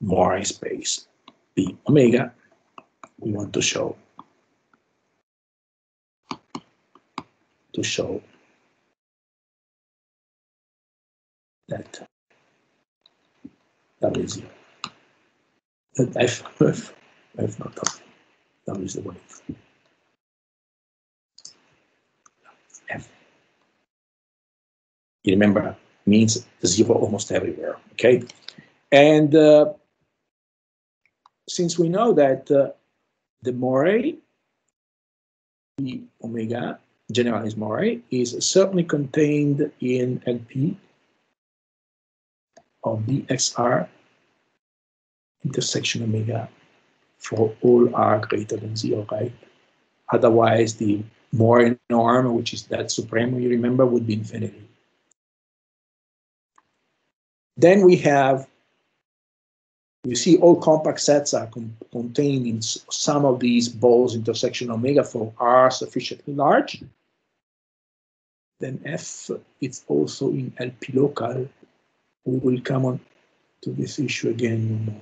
Morrey space, b omega. We want to show to show that W is. That F, F, F not W. W is the wave. F. You remember, means zero almost everywhere, okay? And uh, since we know that uh, the Morrey, the omega, generalized Morrey, is certainly contained in LP of BXR intersection omega for all r greater than zero, right? Otherwise, the Morrey norm, which is that supremo, you remember, would be infinity. Then we have, you see all compact sets are contained in some of these balls intersection omega for r sufficiently large. Then F is also in LP local we will come on to this issue again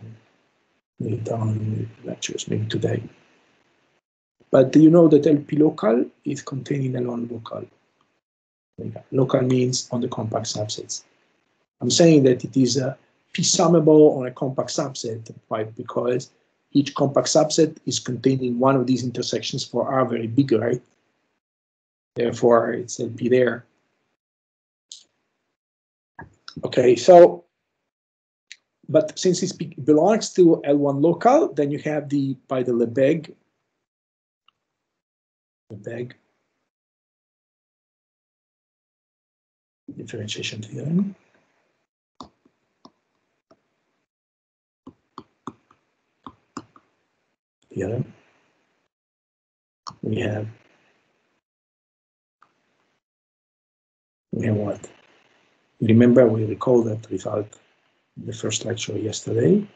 later on in the lectures, maybe today. But do you know that LP local is contained in L1 local? Local means on the compact subsets. I'm saying that it is uh, a P summable on a compact subset, right? Because each compact subset is contained in one of these intersections for R very big, right? Therefore, it's LP there. Okay, so, but since it belongs to L1 local, then you have the, by the Lebesgue, Lebesgue differentiation theorem. Theorem. We have we have what? Remember, we recall that result in the first lecture yesterday.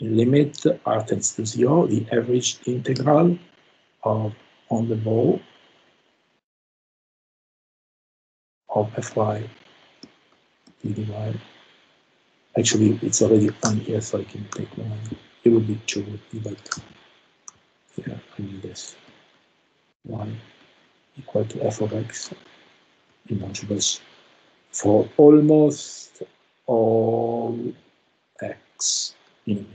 Limit r tends to zero, the average integral of on the ball of fy dy. Actually, it's already on here, so I can take one. It would be two, but yeah, I need this. y equal to f of x in algebras for almost all x in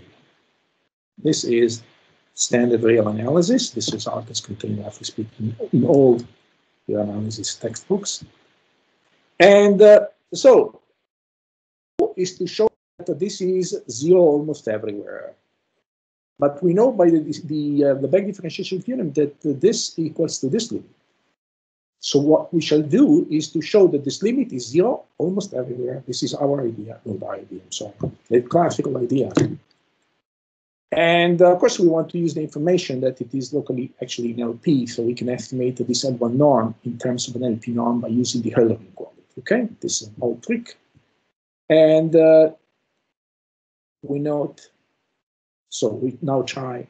This is standard real analysis. This result is contained, roughly speaking, in all real analysis textbooks. And uh, so, is to show that this is zero almost everywhere. But we know by the, the, uh, the Lebesgue differentiation theorem that uh, this equals to this limit. So what we shall do is to show that this limit is zero almost everywhere. This is our idea, not our idea, I'm sorry, classical idea. And uh, of course, we want to use the information that it is locally actually in LP, so we can estimate this L1 norm in terms of an LP norm by using the Hölder inequality. Okay, this is an old trick. And uh, we note, so we now try,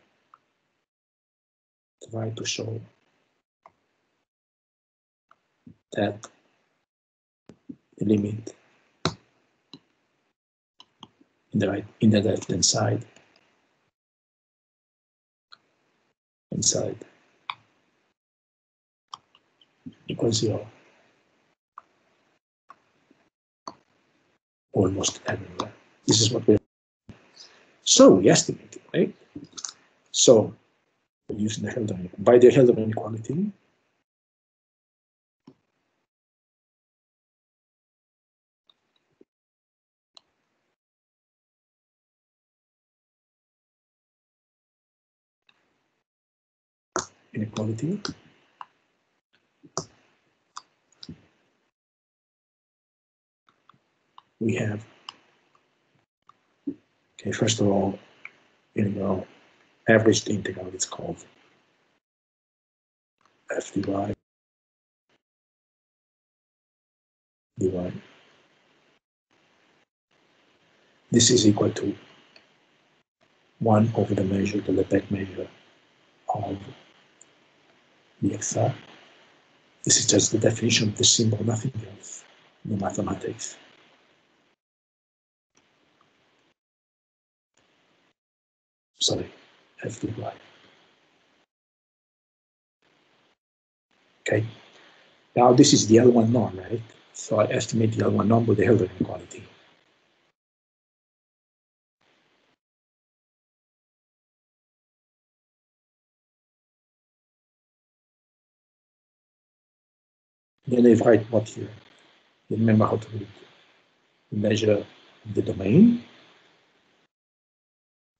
try to show that limit in the right in the left hand side inside equals zero almost everywhere. This is what we're so we estimate it, right? So using the Hölder by the Hölder inequality, inequality. We have, okay, first of all, integral, averaged integral, it's called f dy dy. This is equal to 1 over the measure, the Lebesgue measure of EXR. This is just the definition of the symbol, nothing else, no mathematics. Sorry, F dy. Okay, now this is the L1 norm, right? So I estimate the L1 norm with the Hölder inequality. Then I write what here. You remember how to do. measure the domain.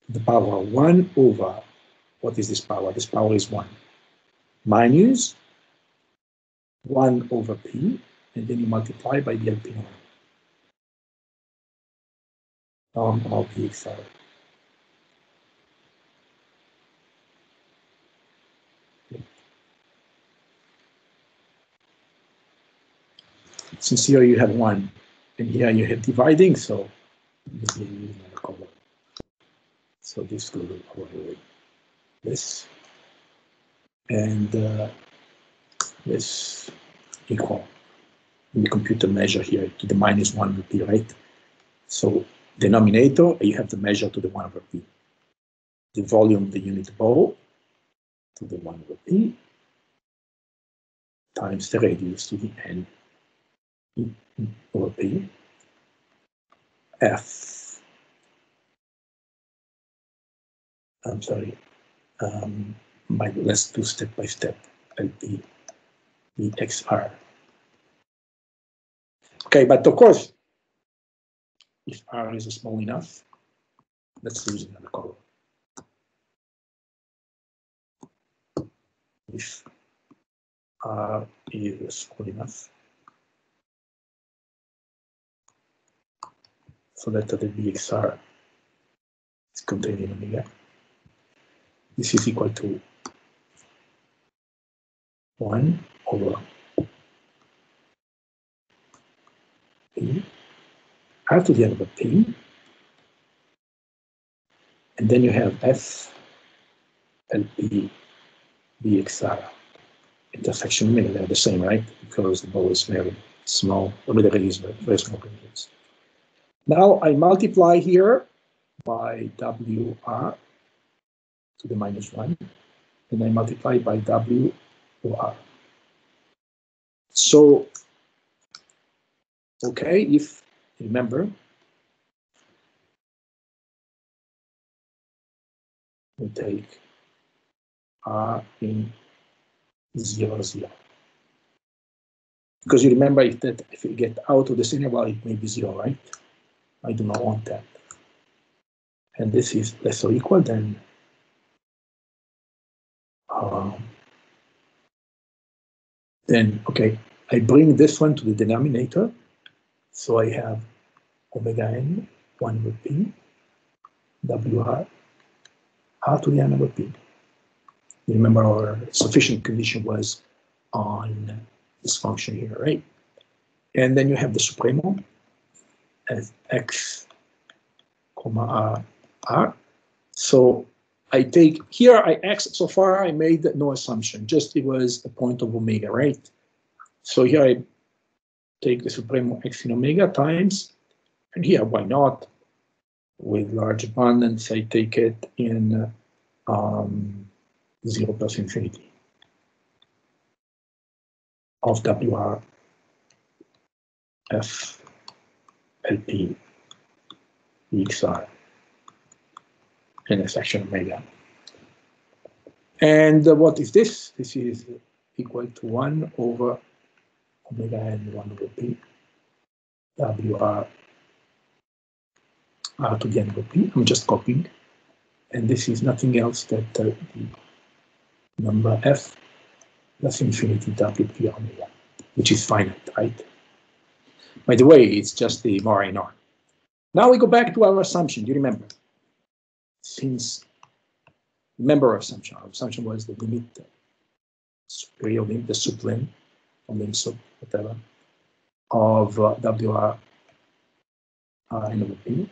The power 1 over, what is this power? This power is 1. Minus 1 over p, and then you multiply by the LP norm. Norm of the XR. Since here you have one and here you have dividing, so so this will away this and uh, this equal. the computer measure here to the minus one would be right. So denominator, you have the measure to the one over p. The volume of the unit ball to the one over p times the radius to the n be F. I'm sorry. Um, my, let's do step by step. I'll be the XR. Okay, but of course, if R is small enough, let's use another color. If R is small enough, so that the BXR is contained in omega. This is equal to 1 over p, r to the n over p, and then you have f lp bxr intersection omega. They're the same, right? Because the ball is very small, omega is very small conditions. Now I multiply here by WR to the minus 1, and I multiply by W or. So, okay, if, remember, we take R in 0, 0. Because you remember if that if you get out of the symbol, it may be 0, right? I do not want that. And this is less or equal than um, then, okay, I bring this one to the denominator. So I have omega n, 1 over p, wr, r to the n over p. You remember our sufficient condition was on this function here, right? And then you have the supremo as x comma r, r. So I take here I x so far I made no assumption, just it was a point of omega, right? So here I take the supremo x in omega times, and here why not? With large abundance, I take it in um, zero plus infinity of WR F LP EXR in a section omega. And uh, what is this? This is equal to 1 over omega n 1 over p WR R to the n over p. I'm just copying. And this is nothing else that uh, the number f plus infinity WP omega, which is finite, right? By the way, it's just the MOR. Now we go back to our assumption. Do you remember? Since remember our assumption, our assumption was the limit, superior limit, the suplim, or lim sup, whatever, of uh, WR uh, n over p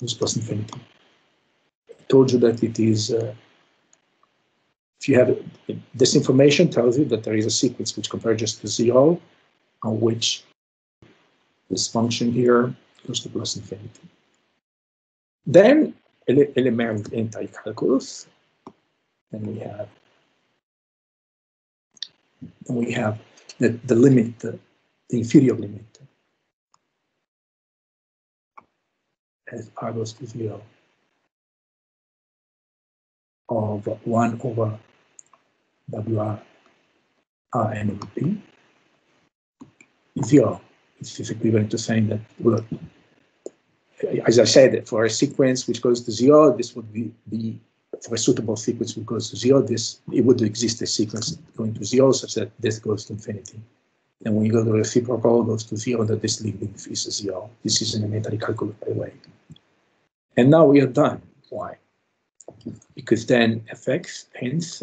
is plus infinity. I told you that it is, uh, if you have this information tells you that there is a sequence which converges to zero, on which this function here goes to plus infinity. Then ele element anti-calculus, and we have and we have the, the limit, the, the inferior limit. As r goes to zero of 1 over WR R zero. It's equivalent to saying that, well, as I said, for a sequence which goes to zero, this would be, be for a suitable sequence which goes to zero, this it would exist a sequence going to zero such that this goes to infinity. And when you go to reciprocal, it goes to zero, that this limit is zero. This is an elementary calculus, by the way. And now we are done. Why? Because then fx, hence,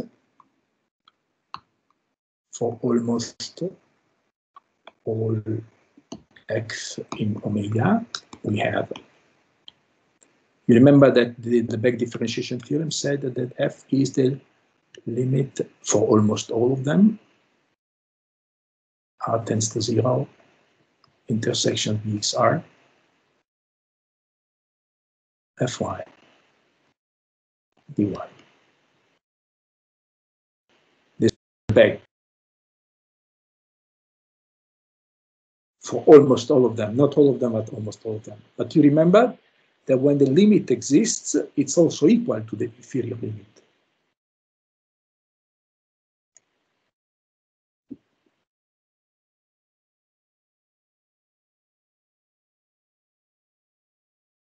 for almost all x in omega, we have. You remember that the, the back differentiation theorem said that, that f is the limit for almost all of them. R tends to zero, intersection vxr, fy, dy. This back for almost all of them, not all of them, but almost all of them. But you remember that when the limit exists, it's also equal to the inferior limit.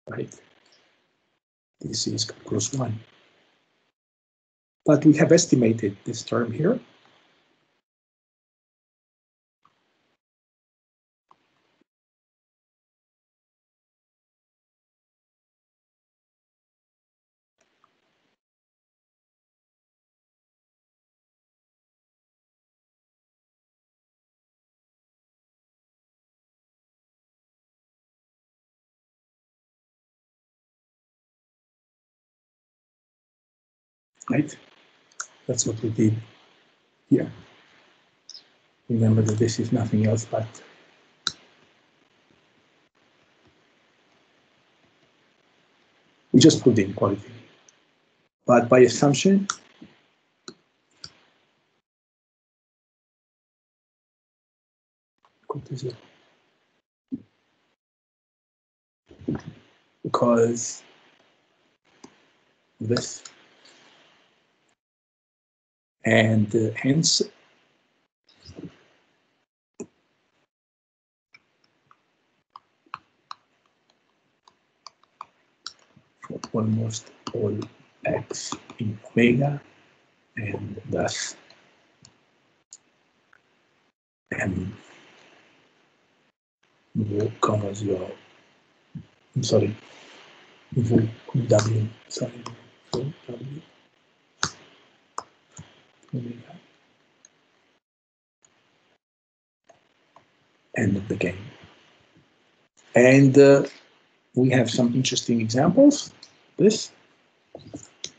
Right? This is calculus one. But we have estimated this term here right? That's what we did here. Remember that this is nothing else but we just put the inequality. But by assumption. Because this and uh, hence for almost all x in omega and thus m v comma zero I'm sorry v w sorry v w end of the game and uh, we have some interesting examples this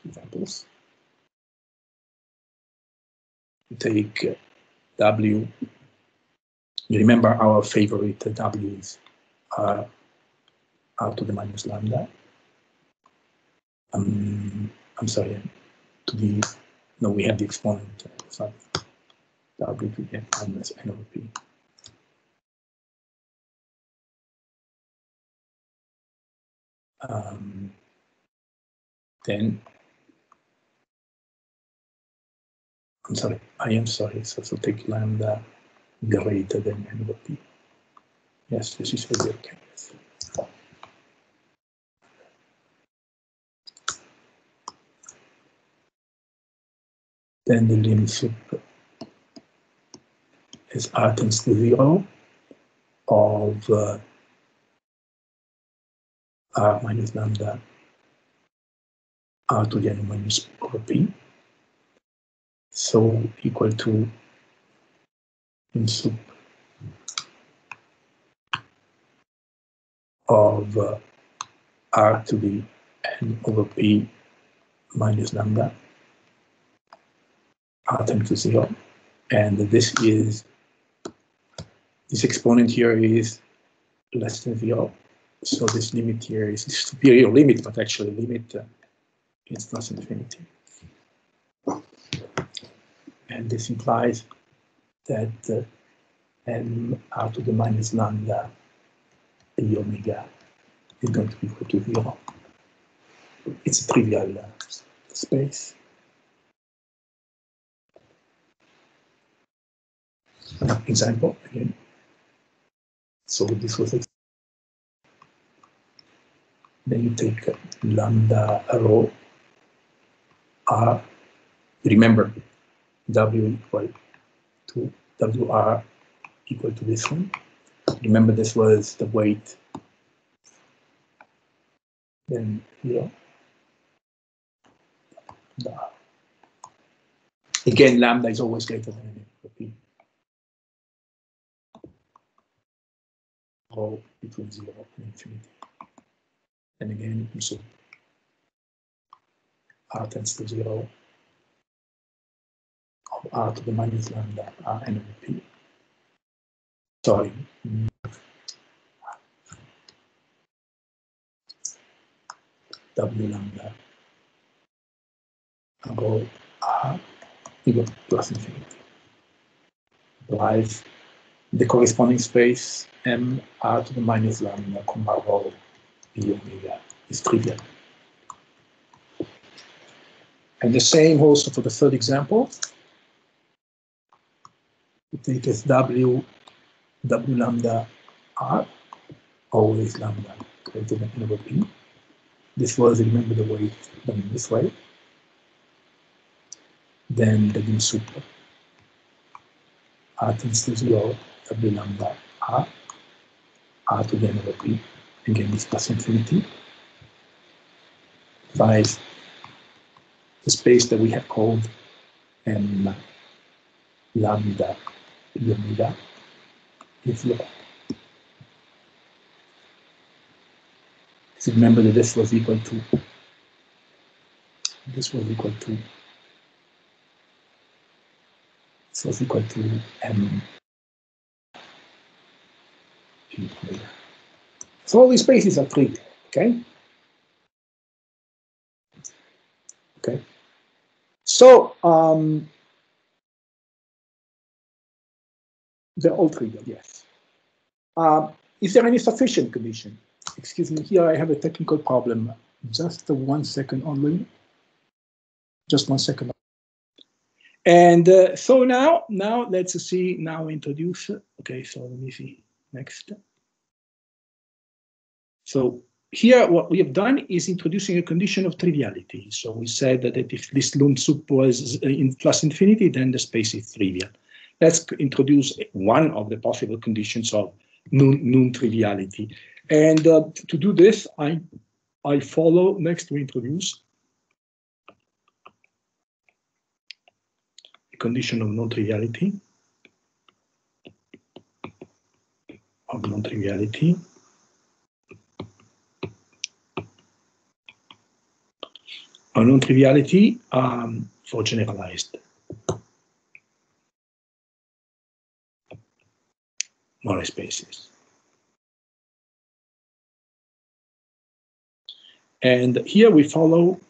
examples. Take uh, W. You remember our favorite uh, W is uh, r to the minus lambda. Um, I'm sorry, to the, no, we have the exponent, sorry, W to the minus n over p. Um, then I'm sorry, I am sorry, so, so take lambda greater than n over p. Yes, this is really okay. Then the limit is r tends to zero of uh, r minus lambda r to the n minus over p. So equal to in sup of uh, r to the n over p minus lambda tends to zero. And this is, this exponent here is less than zero. So this limit here is superior limit, but actually limit uh, is plus infinity. And this implies that uh, m r to the minus lambda p omega is going to be equal to zero. It's a trivial uh, space. Example again. So this was ex- then you take lambda rho r. Remember, w equal to wr equal to this one. Remember, this was the weight. Then here. The, again, lambda is always greater than n Rho between zero and infinity. And again, so r tends to zero of r to the minus lambda r n over p. Sorry. W lambda rho r equal to plus infinity. Lies the corresponding space m r to the minus lambda comma rho p omega is trivial. And the same also for the third example. We take as w w lambda r, always lambda greater than n over p. This was, remember the weight done in this way. Then the lim sup r tends to zero, w lambda r, r to the n over p. Again, this plus infinity. Five the space that we have called m lambda p omega is low. So remember that this was equal to this was equal to this was equal to m. So all these spaces are treated, okay? Okay. So um, they're all trivial, yes. Uh, is there any sufficient condition? Excuse me, here I have a technical problem. Just one second only. Just one second. And uh, so now, now let's see, now introduce, okay, so let me see, next. So here what we have done is introducing a condition of triviality. So we said that if this lim sup was in plus infinity, then the space is trivial. Let's introduce one of the possible conditions of non-triviality. And uh, to do this, I, I follow, next we introduce a condition of non-triviality, of non-triviality, a non-triviality um, for generalized Morrey spaces. And here we follow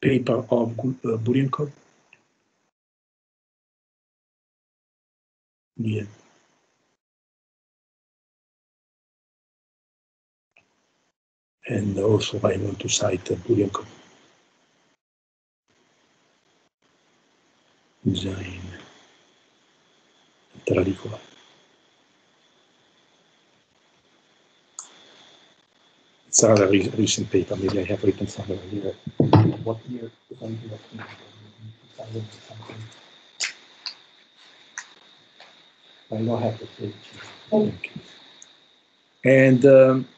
paper of uh. Yeah. And also I want to cite Burenkov. Design. Tararykova. It's a rather re recent paper. Maybe I have written somewhere here. What year? If I do that, I don't have the page. Oh. And um,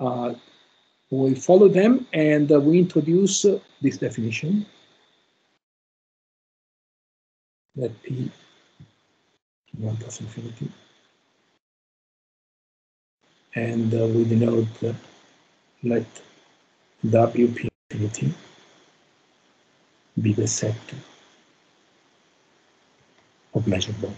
uh, we follow them and uh, we introduce uh, this definition that P 1 plus infinity and uh, we denote uh, let WP infinity be the set of measurable.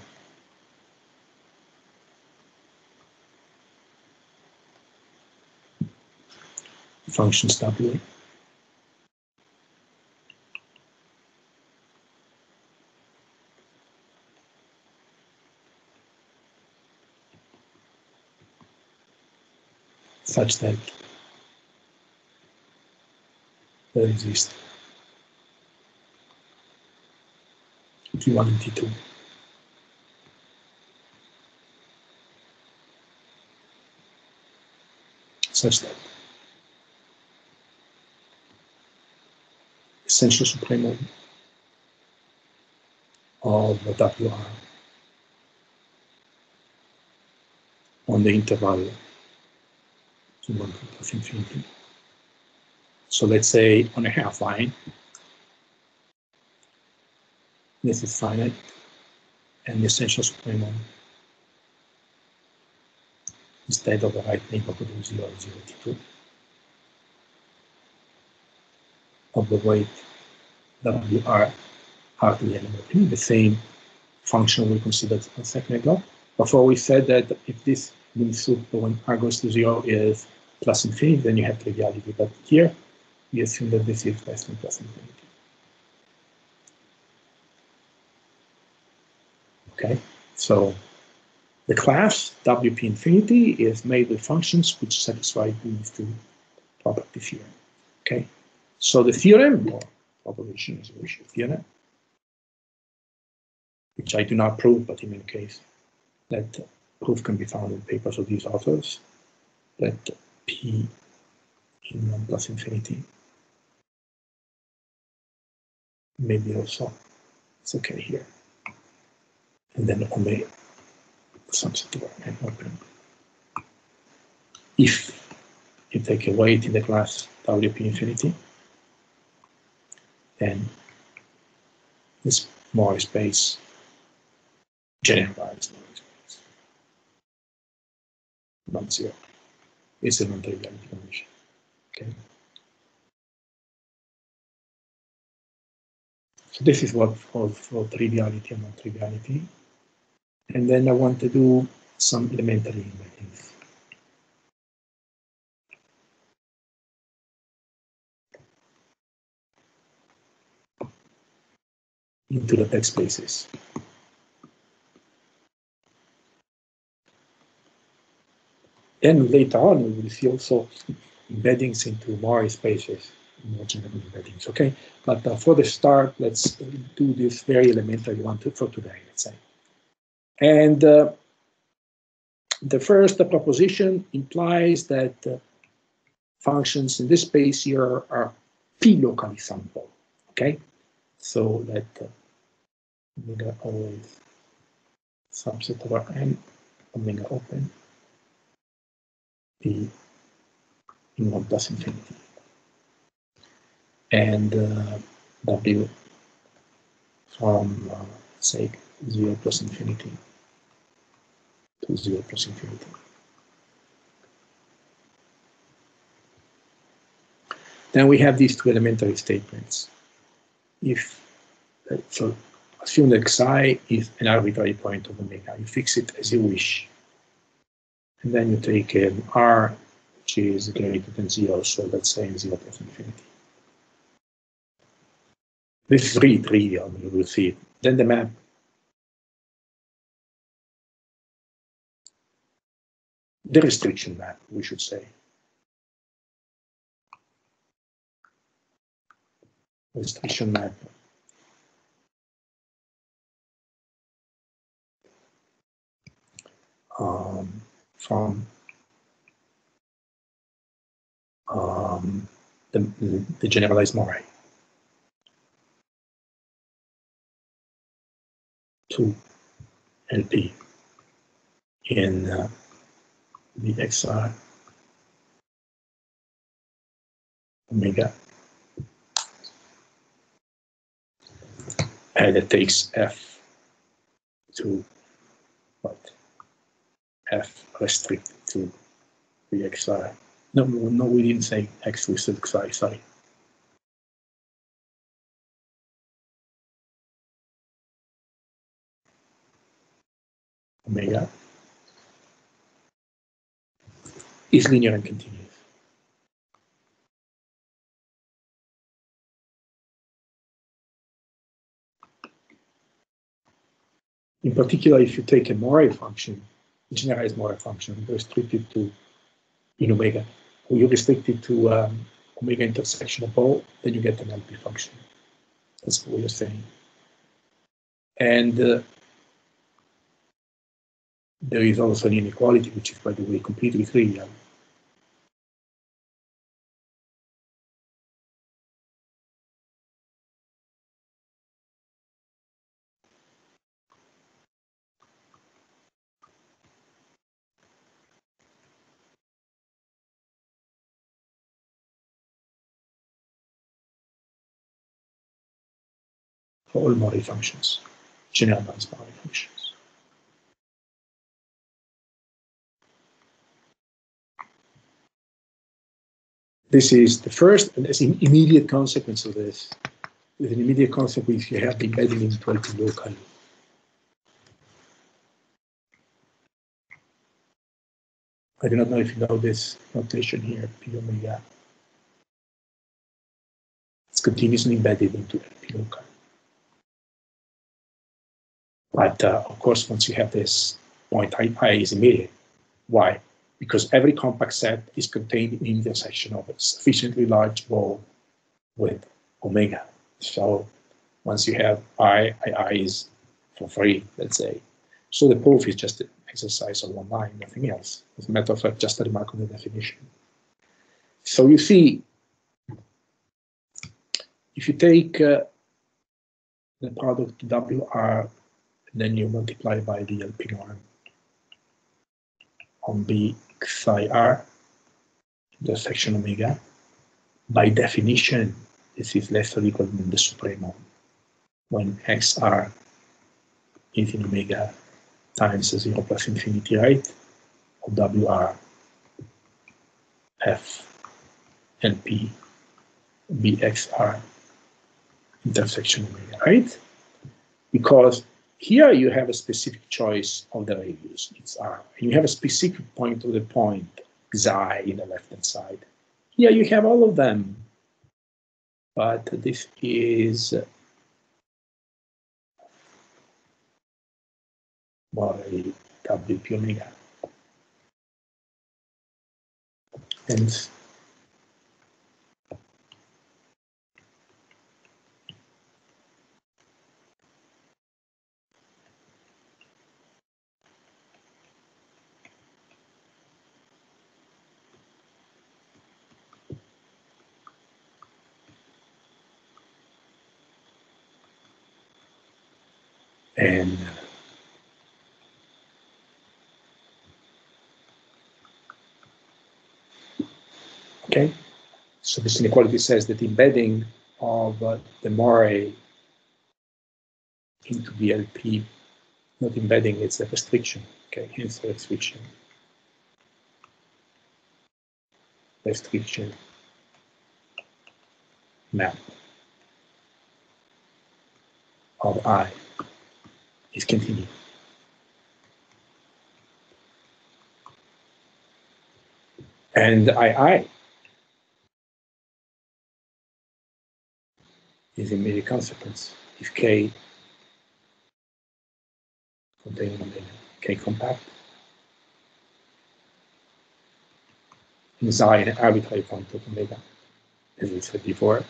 Functions W such that there exists T1 and T2. Such that essential supremum of the WR on the interval to 1 plus infinity. So let's say on a half line, this is finite, and the essential supremum instead of the right neighborhood of 0, 0 to 2 of the weight WR hardly anymore. The same function we considered a second ago. Before we said that if this means when r goes to 0 is plus infinity, then you have triviality. But here, we assume that this is less than plus infinity. Okay, so the class WP infinity is made with functions which satisfy these two property theorem. Okay, so the theorem, or proposition is a ratio theorem, which I do not prove, but in any case, that proof can be found in papers of these authors, that P in 1 plus infinity. Maybe also it's okay here. And then only substitute and open. If you take a weight in the class WP infinity, then this Morrey space generalized Morrey space, not zero is a non-triviality condition. Okay. So this is what for, for triviality and non-triviality. And then I want to do some elementary embeddings. into the text spaces. And later on, we will see also embeddings into Morrey spaces, more general embeddings, okay? But uh, for the start, let's do this very elementary one to, for today, let's say. And uh, the first the proposition implies that uh, functions in this space here are p-locally summable, okay? So that uh, omega always subset over n, omega open, p in 1 plus infinity. And uh, w from, uh, say, 0 plus infinity to 0 plus infinity. Then we have these two elementary statements. If, uh, so assume that xi is an arbitrary point of omega, you fix it as you wish. And then you take an r which is greater than zero, so let's say 0 plus infinity. This is really trivial, you will see. Then the map the restriction map, we should say. Restriction map. Um, from um, the, the generalized Morrey to LP in uh, the xi omega and it takes F to what? F restricted to the XI. No, no, we didn't say X with XI, sorry. Omega is linear and continuous. In particular, if you take a Morrey function, generalized Morrey function, restricted to in omega, or you restrict it to um, omega intersection of all, then you get an LP function. That's what you're saying. And uh, there is also an inequality, which is, by the way, completely trivial. for all Morrey functions, generalized Morrey functions. This is the first and as an immediate consequence of this. With an immediate consequence, you have the embedding in 12 local. I do not know if you know this notation here, P omega. It's continuously embedded into P local. But uh, of course, once you have this point, I, I is immediate. Why? Because every compact set is contained in the intersection of a sufficiently large ball with omega. So once you have I, I, I is for free, let's say. So the proof is just an exercise of one line, nothing else. As a matter of fact, just a remark on the definition. So you see, if you take uh, the product WR then you multiply by the LP norm on B psi r, the section omega. By definition, this is less or equal than the supremum when xr is in omega times 0 plus infinity, right? Of WR F LP BXR intersection omega, right? Because here you have a specific choice of the radius, it's r. And you have a specific point of the point, xi, in the left-hand side. Here you have all of them, but this is uh, by WP omega. And and okay. So this inequality says that embedding of uh, the Morrey into the LP not embedding it's a restriction okay hence restriction. Restriction. Map of I is continued. And I, is immediate consequence if K containing omega, K compact. Xi an arbitrary point of omega, as we said before.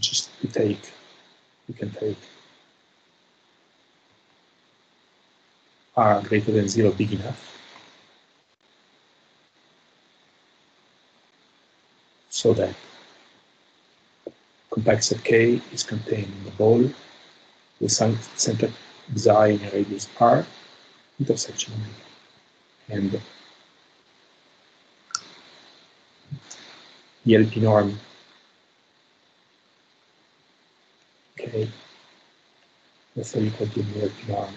Just to take, we can take r greater than 0 big enough. So that compact set K is contained in the ball with center xi in a radius r intersection omega. And the LP norm K, say equal to the LP norm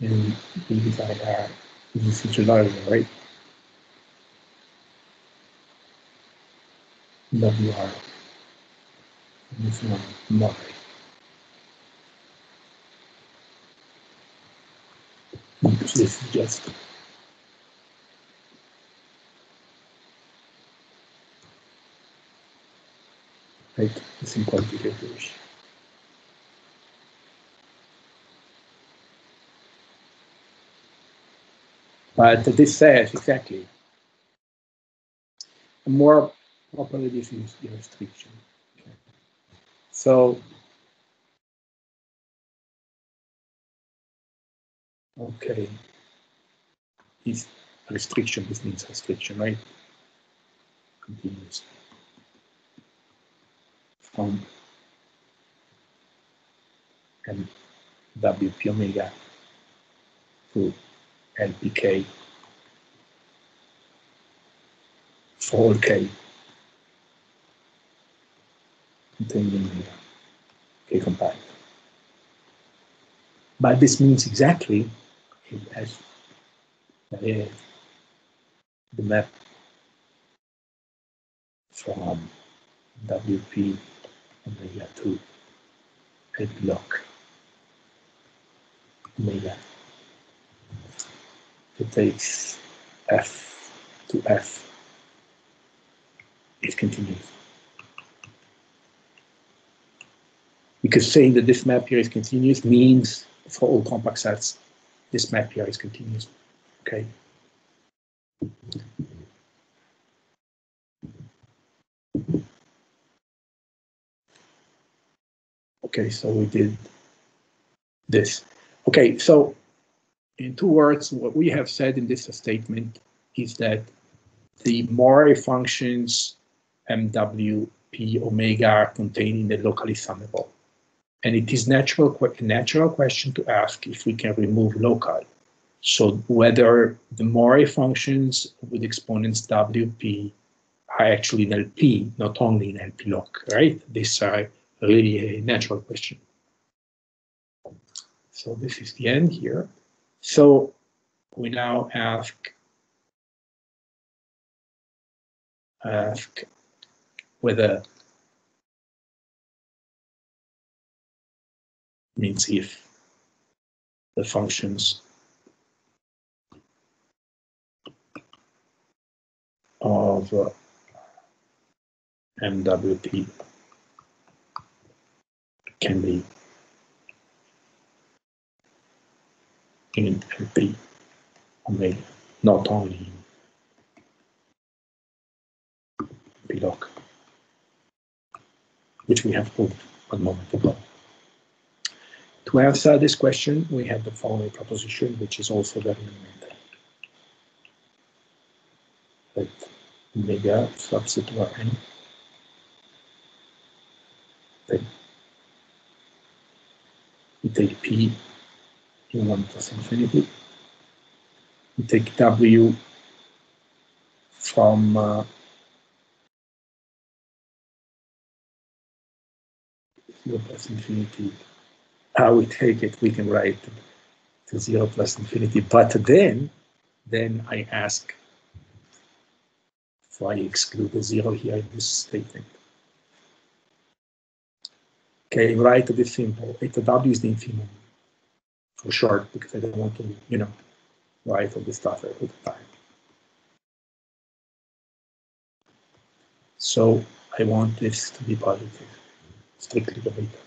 and we decide our usage library, right? Love you WR. This one, not. This is just right, it's in quantitative. But this says exactly more properly this is the restriction. Okay. So okay, this restriction, this means restriction, right? Continues from and WP omega to LPK for all K. Containing K compact. But this means exactly as the map from WP omega to LP lock omega it takes f to f. It continues. Because saying that this map here is continuous means for all compact sets, this map here is continuous. Okay. Okay, so we did this. Okay, so in two words, what we have said in this statement is that the Morrey functions MWP omega are contained in the locally summable. And it is natural, a natural question to ask if we can remove local. So whether the Morrey functions with exponents WP are actually in LP, not only in LP lock, right? This is really a natural question. So this is the end here. So we now ask ask whether means if the functions of uh, MWP can be in LP omega, not only in which we have proved one moment ago. To answer this question, we have the following proposition, which is also very elementary. That omega subset over n then we take p in 1 plus infinity. We take w from uh, zero plus infinity. How we take it, we can write to zero plus infinity. But then, then I ask if I exclude the zero here in this statement. Okay, write this simple. Eta W is the infimum for short because I don't want to, you know, write all this stuff all the time. So I want this to be positive, strictly the beta.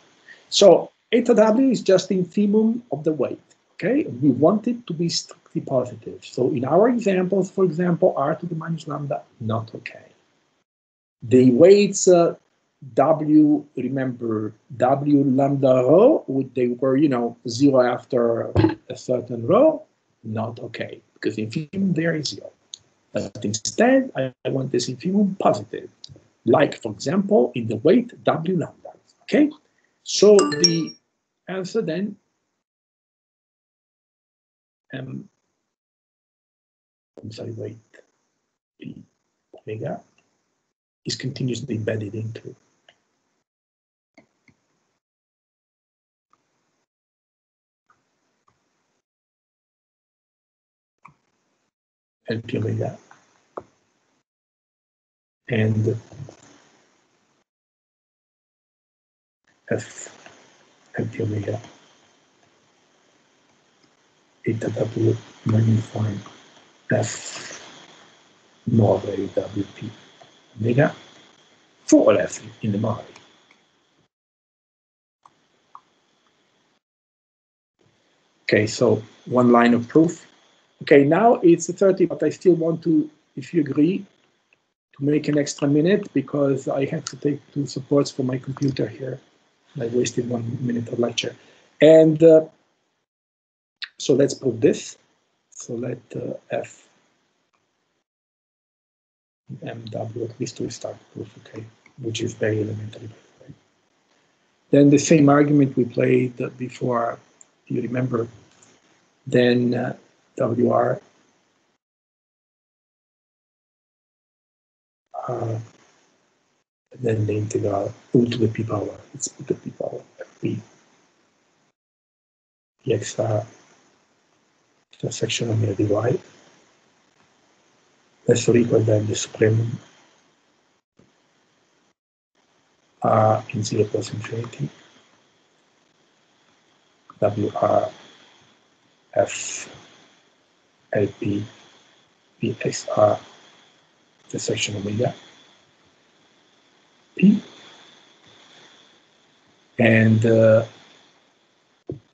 So eta W is just the infimum of the weight. Okay, we want it to be strictly positive. So in our examples, for example, r to the minus lambda, not okay. The weights uh, W, remember W lambda rho, would they were, you know, zero after a certain row, not okay, because infimum there is zero. But instead, I, I want this infimum positive, like, for example, in the weight W lambda, okay? So the answer then um, I'm sorry, wait, omega is continuously embedded into LP omega and F LP omega eta W magnifying F mod WP omega for F in the model. Okay, so one line of proof. Okay, now it's 30, but I still want to, if you agree, to make an extra minute because I have to take two supports for my computer here. I wasted one minute of lecture. And uh, so let's prove this. So let uh, F MW at least we start proof, okay, which is very elementary way. Then the same argument we played before, you remember, then uh, WR uh, then the integral u to the p power, it's to the p power. Fp dxr intersection omega dy adesso ricordare the supremum R in 0 plus infinity. WR F LP VXR intersection omega P and uh,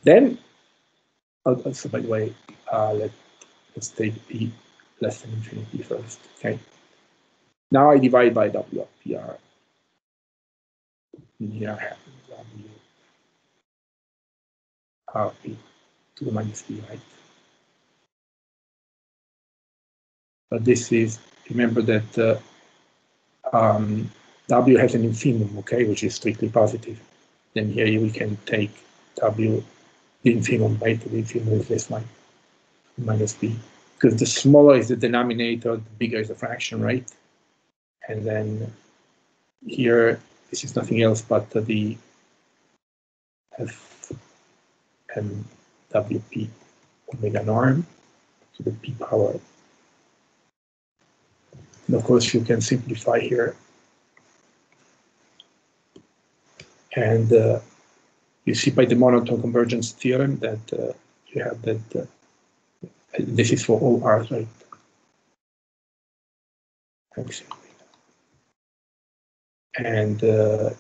then also by the way uh, let, let's take P less than infinity first, okay? Now I divide by W of PR. And here I have W RP to the minus D, right? But this is, remember that uh, um, W has an infimum, okay, which is strictly positive. Then here we can take W, the infimum, right? The infimum is this one, minus B because the smaller is the denominator, the bigger is the fraction, right? And then here, this is nothing else but the F and WP omega norm to the P power. And of course, you can simplify here. And uh, you see by the monotone convergence theorem that uh, you have that uh, this is for all r, right? And uh,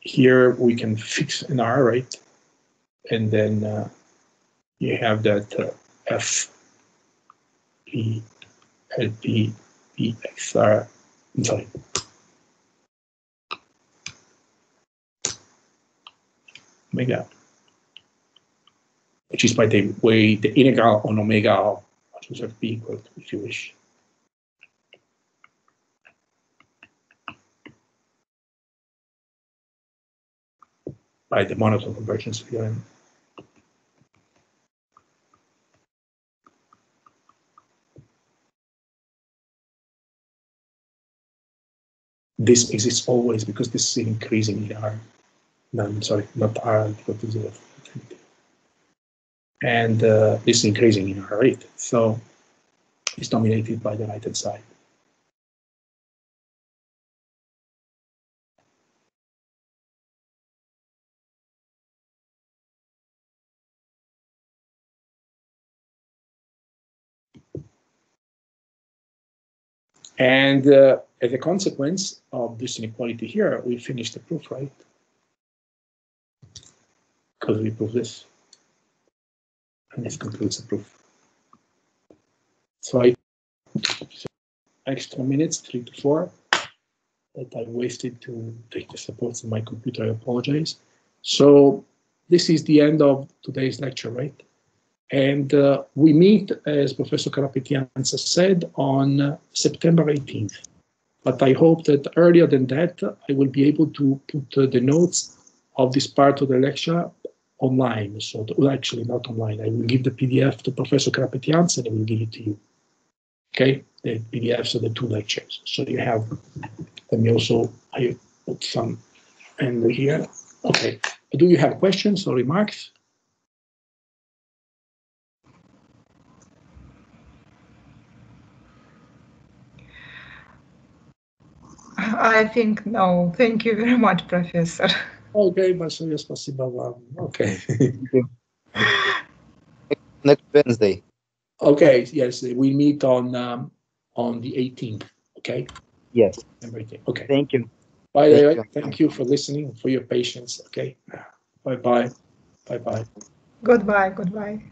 here we can fix an r, right? And then uh, you have that uh, f p l p I'm sorry. Omega, which is by the way the integral on omega of p equal to, if you wish. by the monotone convergence theorem. This exists always because this is increasing in R. No, I'm sorry, not R equal to zero. And uh, this is increasing in R rate. So it's dominated by the right hand side. And uh, as a consequence of this inequality here, we finish the proof, right? Because we prove this. And this concludes the proof. So I extra minutes, three to four, that I wasted to take the supports on my computer. I apologize. So this is the end of today's lecture, right? And uh, we meet, as Professor Karapetyansa said, on September 18th. But I hope that earlier than that, I will be able to put uh, the notes of this part of the lecture online. So, well, actually, not online. I will give the PDF to Professor Karapetyansa and I will give it to you. Okay, the PDFs of the two lectures. So you have, let me also I put some in here. Okay, do you have questions or remarks? I think no. Thank you very much, Professor. Okay, большое спасибо вам. Okay. Next Wednesday. Okay, yes, we meet on um, on the 18th. Okay. Yes. Everything. Okay. Thank you. Bye. Thank Thank, you. thank you for listening, for your patience. Okay. Bye bye. Bye bye. Goodbye. Goodbye.